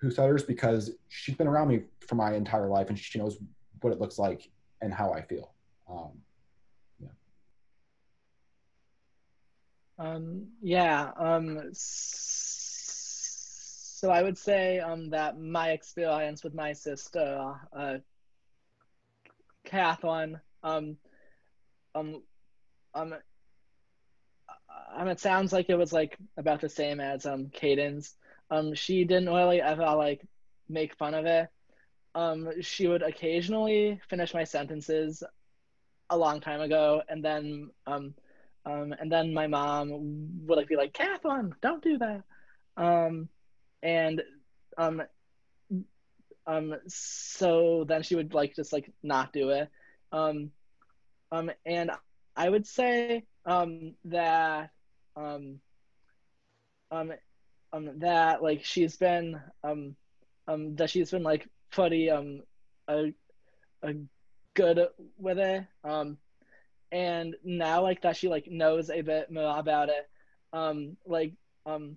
who stutters because she's been around me for my entire life and she knows what it looks like and how I feel. Um, yeah. Um, yeah. Um, so I would say um, that my experience with my sister uh, Catherine. Um, um, um, um, it sounds like it was like about the same as um Caden's. Um, she didn't really ever like make fun of it. Um, she would occasionally finish my sentences a long time ago, and then um, um, and then my mom would like be like, Catherine, don't do that. Um, and um, um, so then she would like just like not do it. Um, um, and I would say um, that um, um, um, that like she's been um, um, that she's been like pretty um, a, a good with it. Um, and now like that she like knows a bit more about it. Um, like um,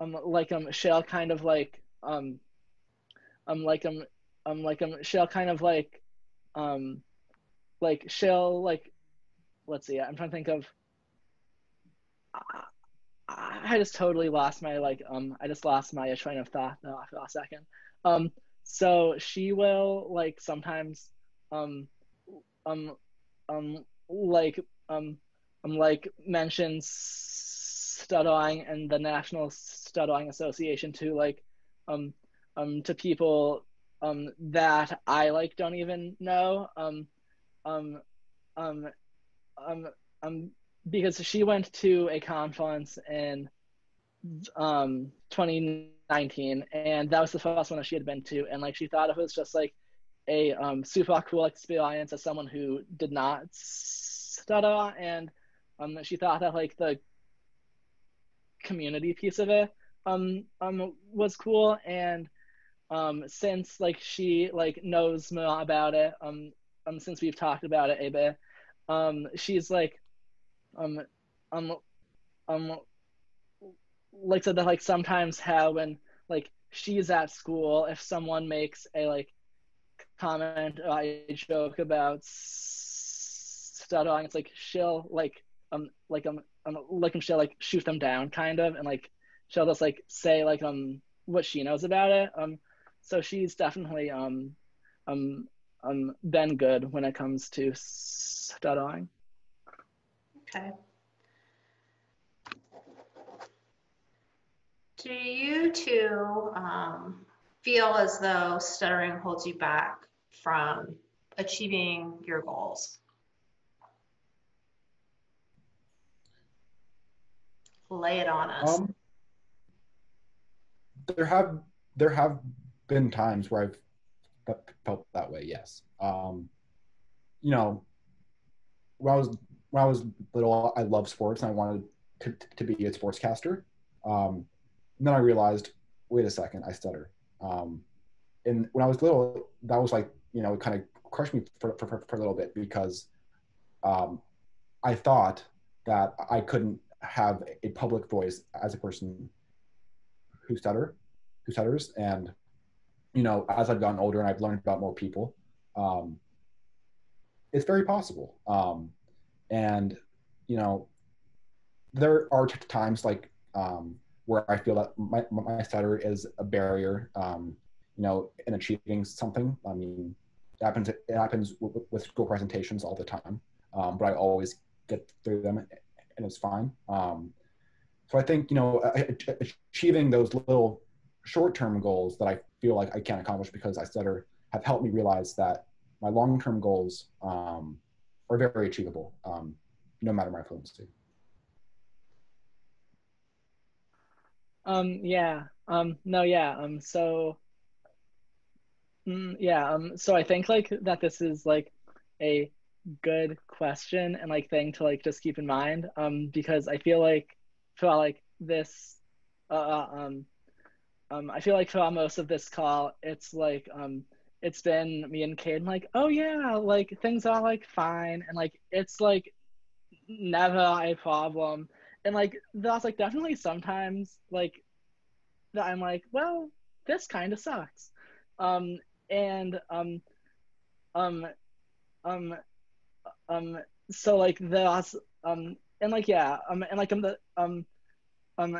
um like um she'll kind of like um um like um um like um she'll kind of like um like she'll like let's see i'm trying to think of I, just totally lost my like um i just lost my train of thought no for a second. Um so she will like sometimes um um um like um um like mentions stuttering and the national stuttering association to like um um to people um that i like don't even know. Um um um um um because she went to a conference in um 2019 and that was the first one that she had been to and like she thought it was just like a um, super cool experience as someone who did not stutter and um, she thought that like the community piece of it um, um was cool and um since like she like knows more about it um um since we've talked about it a bit um she's like um um um like said that like sometimes how when like she's at school if someone makes a like comment or a joke about stuttering it's like she'll like um like um, um like um, she'll like shoot them down kind of and like she'll just like say like um what she knows about it. Um so she's definitely um um um been good when it comes to stuttering okay do you two um, feel as though stuttering holds you back from achieving your goals lay it on us um, there have there have been times where I've felt that way. Yes. Um, you know, when I was when I was little, I loved sports and I wanted to, to be a sportscaster. Um, then I realized, wait a second, I stutter. Um, and when I was little, that was like, you know, it kind of crushed me for, for, for, a little bit because um, I thought that I couldn't have a public voice as a person who stutter, who stutters, and you know, as I've gotten older and I've learned about more people, um, it's very possible. Um, and you know, there are times like um, where I feel that my, my stutter is a barrier, um, you know, in achieving something. I mean, it happens. It happens with, with school presentations all the time, um, but I always get through them, and it's fine. Um, so I think you know, achieving those little short-term goals that I feel like I can't accomplish because I stutter have helped me realize that my long-term goals um, are very achievable, um, no matter my fluency. Um, yeah. Um, no, yeah. Um, so, mm, yeah. Um, so I think like that this is like a good question and like thing to like just keep in mind. Um, because I feel like for like this, uh, uh um, um, I feel like for most of this call, it's like um, it's been me and Kate like, oh yeah, like things are like fine, and like it's like never a problem, and like that's like definitely sometimes like that I'm like, well, this kind of sucks, um, and um, um, um, um, so like that's um, and like yeah, um, and like I'm the um, um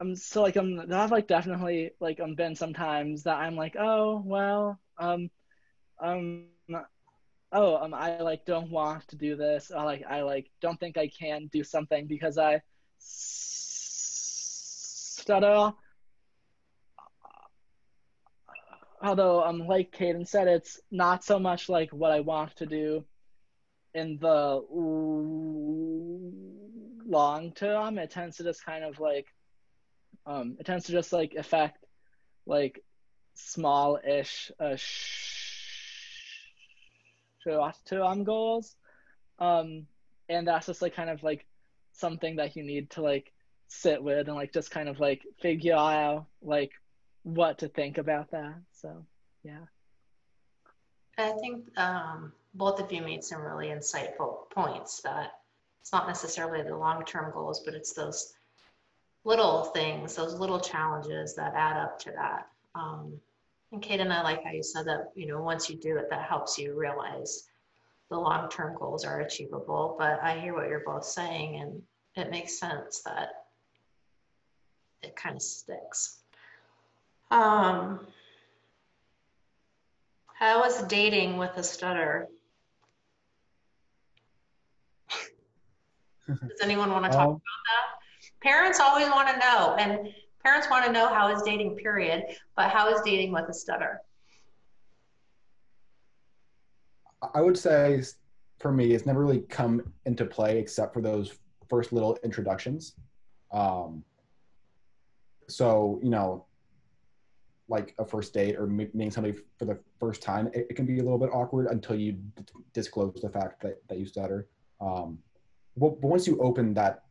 um so like um there have like definitely like um been sometimes that I'm like oh well um um oh um I like don't want to do this. Or like I like don't think I can do something because I stutter. Although um like Caden said it's not so much like what I want to do in the long term. It tends to just kind of like um, it tends to just like affect like small-ish uh, goals, um, and that's just like kind of like something that you need to like sit with and like just kind of like figure out like what to think about that. So yeah. I think um, both of you made some really insightful points that it's not necessarily the long-term goals, but it's those little things, those little challenges that add up to that. Um, and Kate and I like how you said that, you know, once you do it, that helps you realize the long-term goals are achievable. But I hear what you're both saying and it makes sense that it kind of sticks. Um, how was dating with a stutter? Does anyone want to talk um, about that? Parents always want to know, and parents want to know how is dating, period, but how is dating with a stutter? I would say for me, it's never really come into play except for those first little introductions. Um, so, you know, like a first date or meeting somebody for the first time, it, it can be a little bit awkward until you d- disclose the fact that, that you stutter. Um, but, once you open that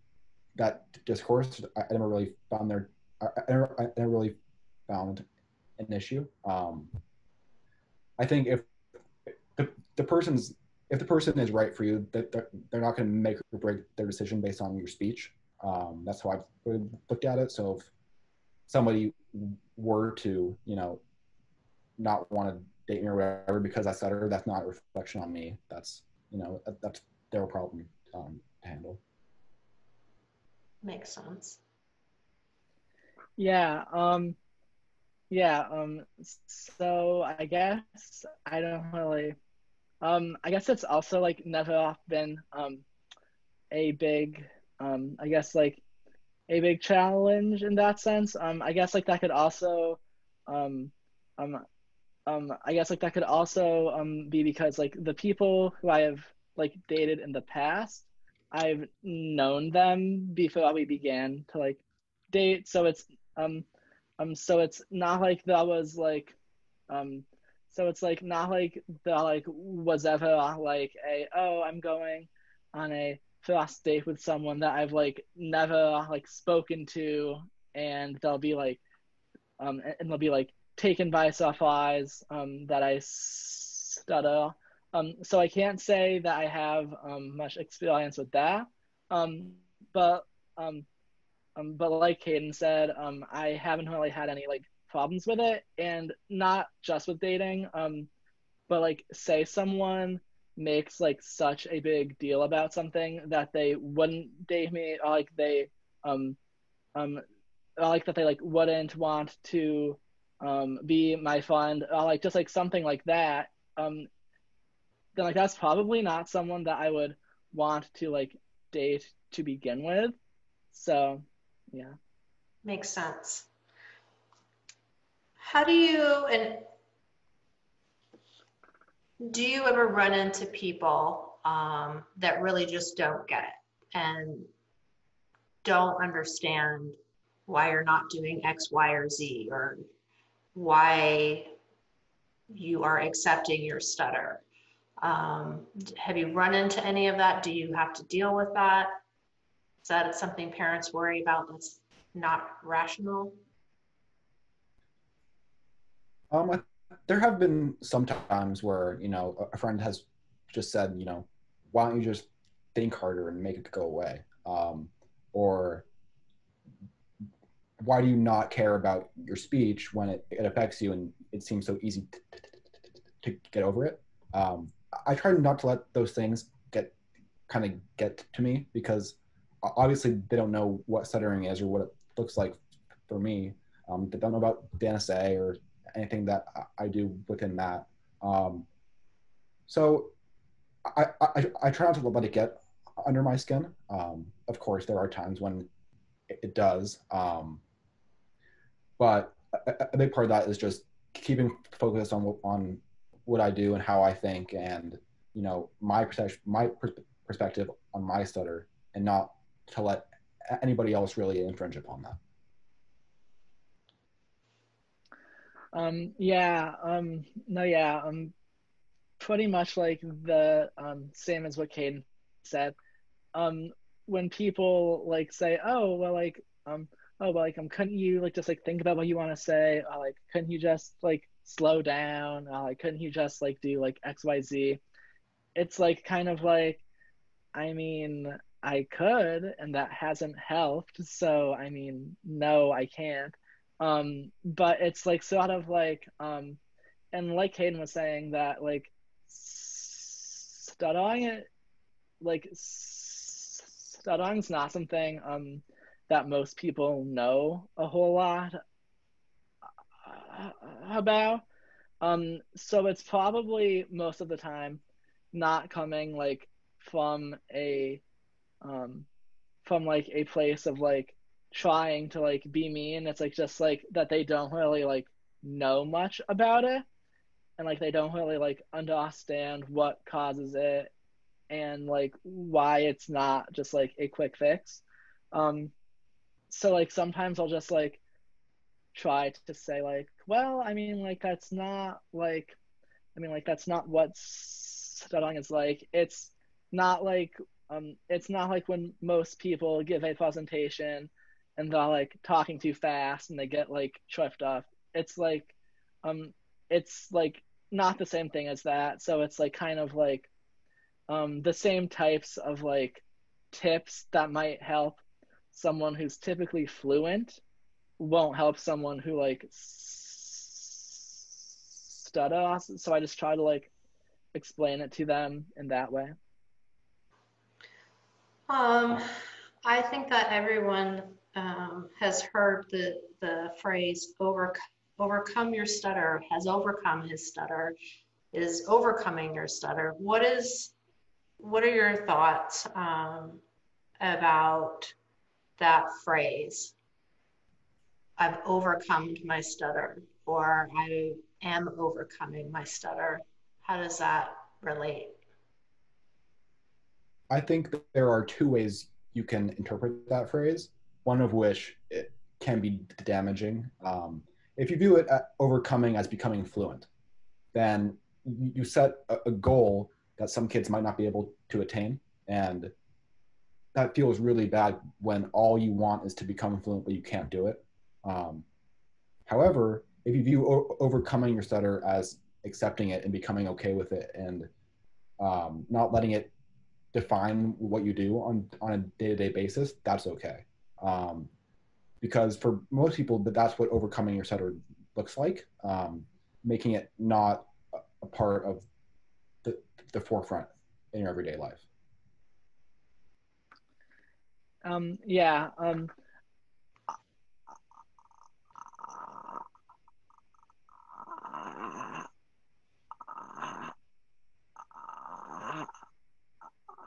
that discourse, I never really found there. I, I, I really found an issue. Um, I think if the, the person's if the person is right for you, that they're, they're not going to make or break their decision based on your speech. Um, that's how I've looked at it. So if somebody were to, you know, not want to date me or whatever because I said stutter, that's not a reflection on me. That's, you know, that's their problem um, to handle. Makes sense. Yeah. Um, yeah. Um, so I guess I don't really, um, I guess it's also like never been, um, a big, um, I guess like a big challenge in that sense. Um, I guess like that could also, um, um, um, I guess like that could also um be because like the people who I have like dated in the past, I've known them before we began to like date. So it's um um so it's not like that was like um so it's like not like that like was ever like a oh I'm going on a first date with someone that I've like never like spoken to, and they'll be like, um, and they'll be like taken by surprise um, that I stutter. Um, so I can't say that I have um, much experience with that. Um, but um, um, but like Caden said, um, I haven't really had any like problems with it, and not just with dating. Um, but like say someone makes like such a big deal about something that they wouldn't date me or like they um um or like that they like wouldn't want to um be my friend or like just like something like that um then like that's probably not someone that I would want to like date to begin with so yeah makes sense how do you and do you ever run into people um, that really just don't get it and don't understand why you're not doing X, Y, or Z, or why you are accepting your stutter? Um, have you run into any of that? Do you have to deal with that? Is that something parents worry about that's not rational? Um, there have been some times where you know a friend has just said you know why don't you just think harder and make it go away um, or why do you not care about your speech when it, it affects you and it seems so easy to, to, get over it um, i try not to let those things get kind of get to me because obviously they don't know what stuttering is or what it looks like for me um, they don't know about the nsa or anything that I do within that. Um, so I, I, I try not to let it get under my skin. Um, of course, there are times when it, it does. Um, but a, a, big part of that is just keeping focused on on what I do and how I think, and you know my my perspective on my stutter, and not to let anybody else really infringe upon that. Um, yeah, um, no, yeah, um, pretty much like the um, same as what Caden said. Um, when people like say, "Oh, well, like, um, oh, well, like, um, couldn't you like just like think about what you want to say? Or, like, couldn't you just like slow down? Or, like, couldn't you just like do like X, Y, Z?" It's like kind of like, I mean, I could, and that hasn't helped. So I mean, no, I can't. Um, but it's like sort of like, um, and like Caden was saying that like studying it, like stuttering's not something um that most people know a whole lot uh, about. Um, so it's probably most of the time not coming like from a um from like a place of like trying to like be mean. It's like just like that they don't really like know much about it. And like they don't really like understand what causes it and like why it's not just like a quick fix. Um so like sometimes i'll just like try to say like well i mean like that's not like i mean like that's not what stuttering is like. It's not like um it's not like when most people give a presentation and they're like talking too fast and they get like tripped up. It's like um it's like not the same thing as that. So it's like kind of like um the same types of like tips that might help someone who's typically fluent won't help someone who like stutters so i just try to like explain it to them in that way um i think that everyone um, has heard the the phrase over, overcome your stutter has overcome his stutter is overcoming your stutter. What is what are your thoughts um, about that phrase? I've overcome my stutter or i am overcoming my stutter. How does that relate i think there are two ways you can interpret that phrase one of which it can be damaging. Um, if you view it overcoming as becoming fluent, then you set a, a, goal that some kids might not be able to attain, and that feels really bad when all you want is to become fluent, but you can't do it. Um, however, if you view overcoming your stutter as accepting it and becoming okay with it, and um, not letting it define what you do on on a day to day basis, that's okay um, because for most people, that's what overcoming your stutter looks like, um, making it not a part of the, the forefront in your everyday life. Um, yeah. Um,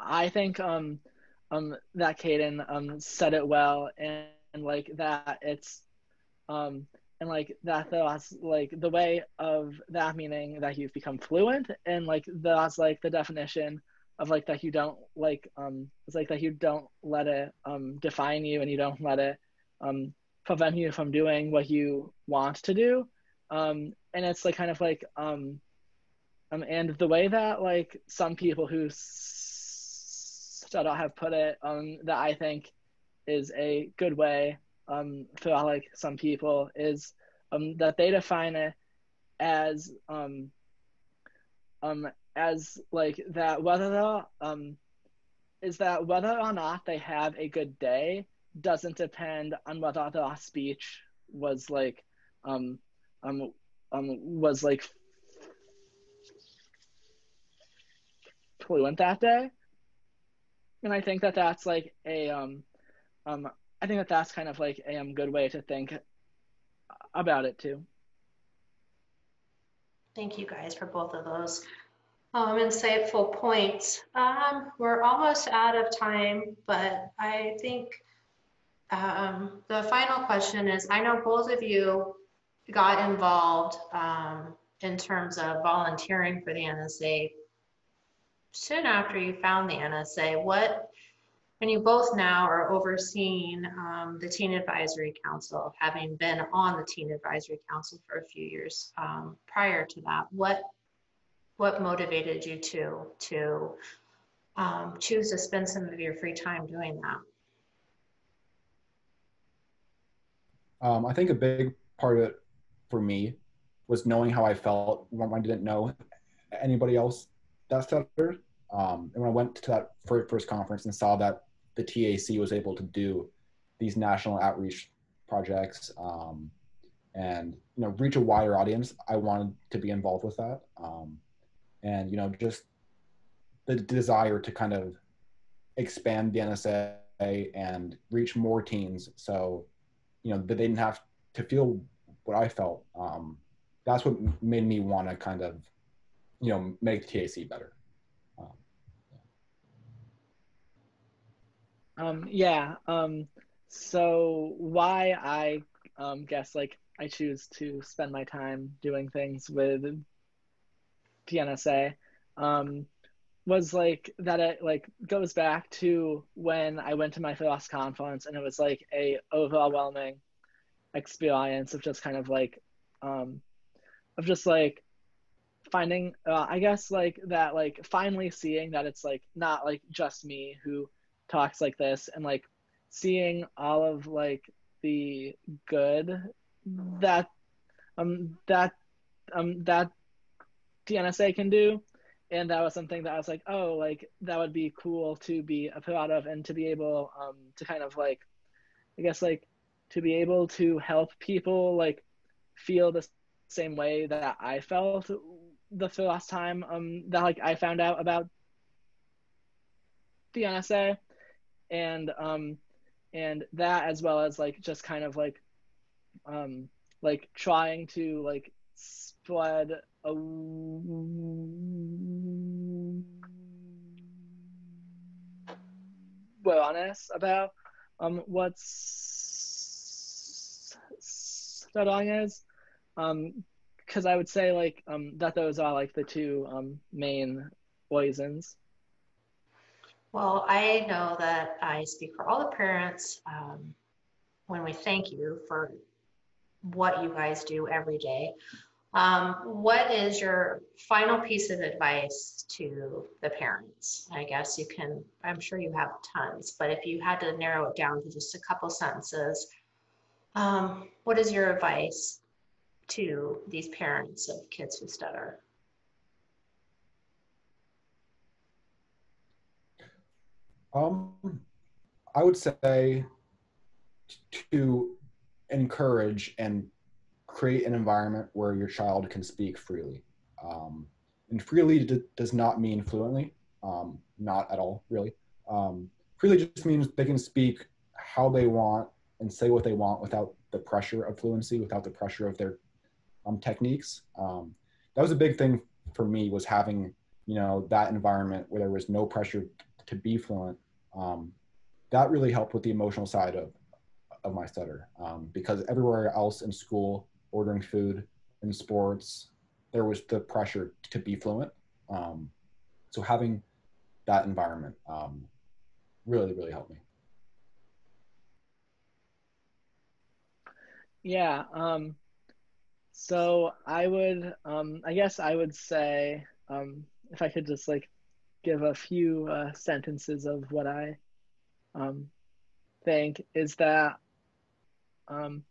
I think um, um that Caden um said it well and, and like that it's um and like that that's like the way of that meaning that you've become fluent and like that's like the definition of like that you don't like um it's like that you don't let it um define you and you don't let it um prevent you from doing what you want to do. Um and it's like kind of like um um and the way that like some people who I have put it um, that I think is a good way um, for like some people is um, that they define it as um, um, as like that whether um, is that whether or not they have a good day doesn't depend on whether their speech was like um, um, um, was like fluent that day and I think that that's like a um, um, I think that that's kind of like a um, good way to think about it too. Thank you guys for both of those um, insightful points. Um, we're almost out of time, but I think um, the final question is, I know both of you got involved um, in terms of volunteering for the NSA soon after you found the NSA, what, and you both now are overseeing um, the Teen Advisory Council, having been on the Teen Advisory Council for a few years um, prior to that, what, what motivated you to, to um, choose to spend some of your free time doing that? Um, I think a big part of it for me was knowing how I felt when I didn't know anybody else that stuttered. Um, and when I went to that first conference and saw that the TAC was able to do these national outreach projects um, and you know reach a wider audience. I wanted to be involved with that, um, and you know just the desire to kind of expand the NSA and reach more teens, so you know that they didn't have to feel what I felt. Um, that's what made me want to kind of you know make TAC better. Um, yeah. Um, so why I um, guess like I choose to spend my time doing things with the NSA um, was like that it like goes back to when I went to my first conference and it was like a overwhelming experience of just kind of like um, of just like finding uh, I guess like that like finally seeing that it's like not like just me who talks like this and like seeing all of like the good that um that um that the NSA can do. And that was something that I was like oh like that would be cool to be a part of and to be able um to kind of like I guess like to be able to help people like feel the same way that I felt the first time um that like I found out about the NSA and um and that as well as like just kind of like um like trying to like spread a awareness about um what's stuttering is um because i would say like um that those are like the two um main reasons well, I know that I speak for all the parents um, when we thank you for what you guys do every day. Um, what is your final piece of advice to the parents? I guess you can, I'm sure you have tons, but if you had to narrow it down to just a couple sentences, um, what is your advice to these parents of kids who stutter? Um, I would say to encourage and create an environment where your child can speak freely. Um, and freely does not mean fluently, um, not at all, really. Um, freely just means they can speak how they want and say what they want without the pressure of fluency, without the pressure of their um, techniques. Um, that was a big thing for me was having, you know, that environment where there was no pressure to be fluent, um, that really helped with the emotional side of, of my stutter um, because everywhere else in school, ordering food, in sports, there was the pressure to be fluent. Um, so having that environment um, really, really helped me. Yeah. Um, so I would, um, I guess I would say, um, if I could just like give a few uh, sentences of what I um, think is that um,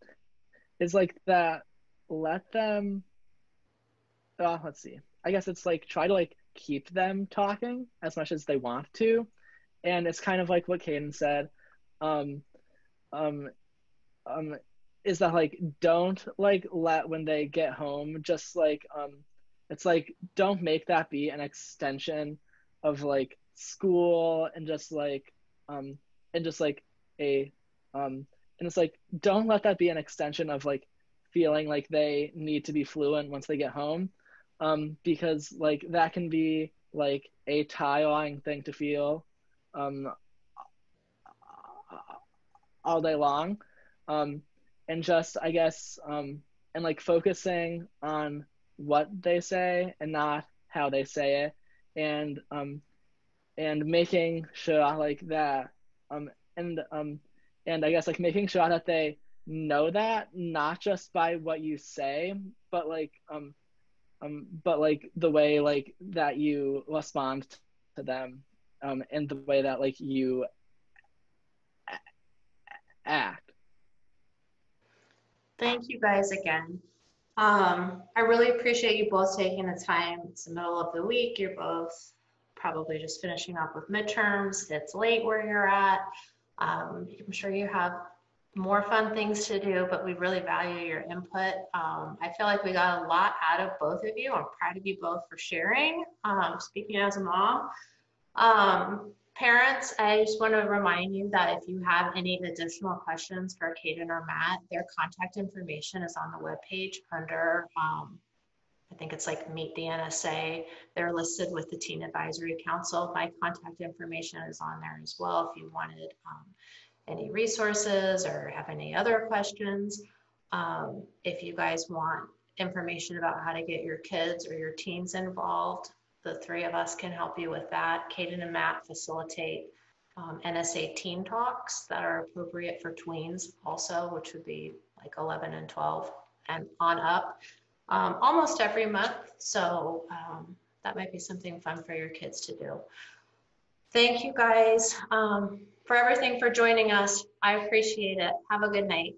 is like that let them uh, let's see. I guess it's like try to like keep them talking as much as they want to. And it's kind of like what Caden said um um um is that like don't like let when they get home just like um it's like don't make that be an extension of like school and just like um and just like a um and it's like don't let that be an extension of like feeling like they need to be fluent once they get home um because like that can be like a tiring thing to feel um all day long um and just i guess um and like focusing on what they say and not how they say it. And um and making sure like that um and um and I guess like making sure that they know that not just by what you say but like um um but like the way like that you respond to them um and the way that like you act thank you guys again um, I really appreciate you both taking the time. It's the middle of the week. You're both probably just finishing up with midterms. It's late where you're at. Um, I'm sure you have more fun things to do, but we really value your input. Um, I feel like we got a lot out of both of you. I'm proud of you both for sharing. Um, speaking as a mom, um, parents, I just want to remind you that if you have any additional questions for Caden or Matt, their contact information is on the webpage under, um, I think it's like Meet the NSA. They're listed with the Teen Advisory Council. My contact information is on there as well if you wanted um, any resources or have any other questions. Um, if you guys want information about how to get your kids or your teens involved, the three of us can help you with that. Caden and Matt facilitate um, NSA teen talks that are appropriate for tweens also, which would be like 11 and 12 and on up um, almost every month. So um, that might be something fun for your kids to do. Thank you guys um, for everything for joining us. I appreciate it. Have a good night.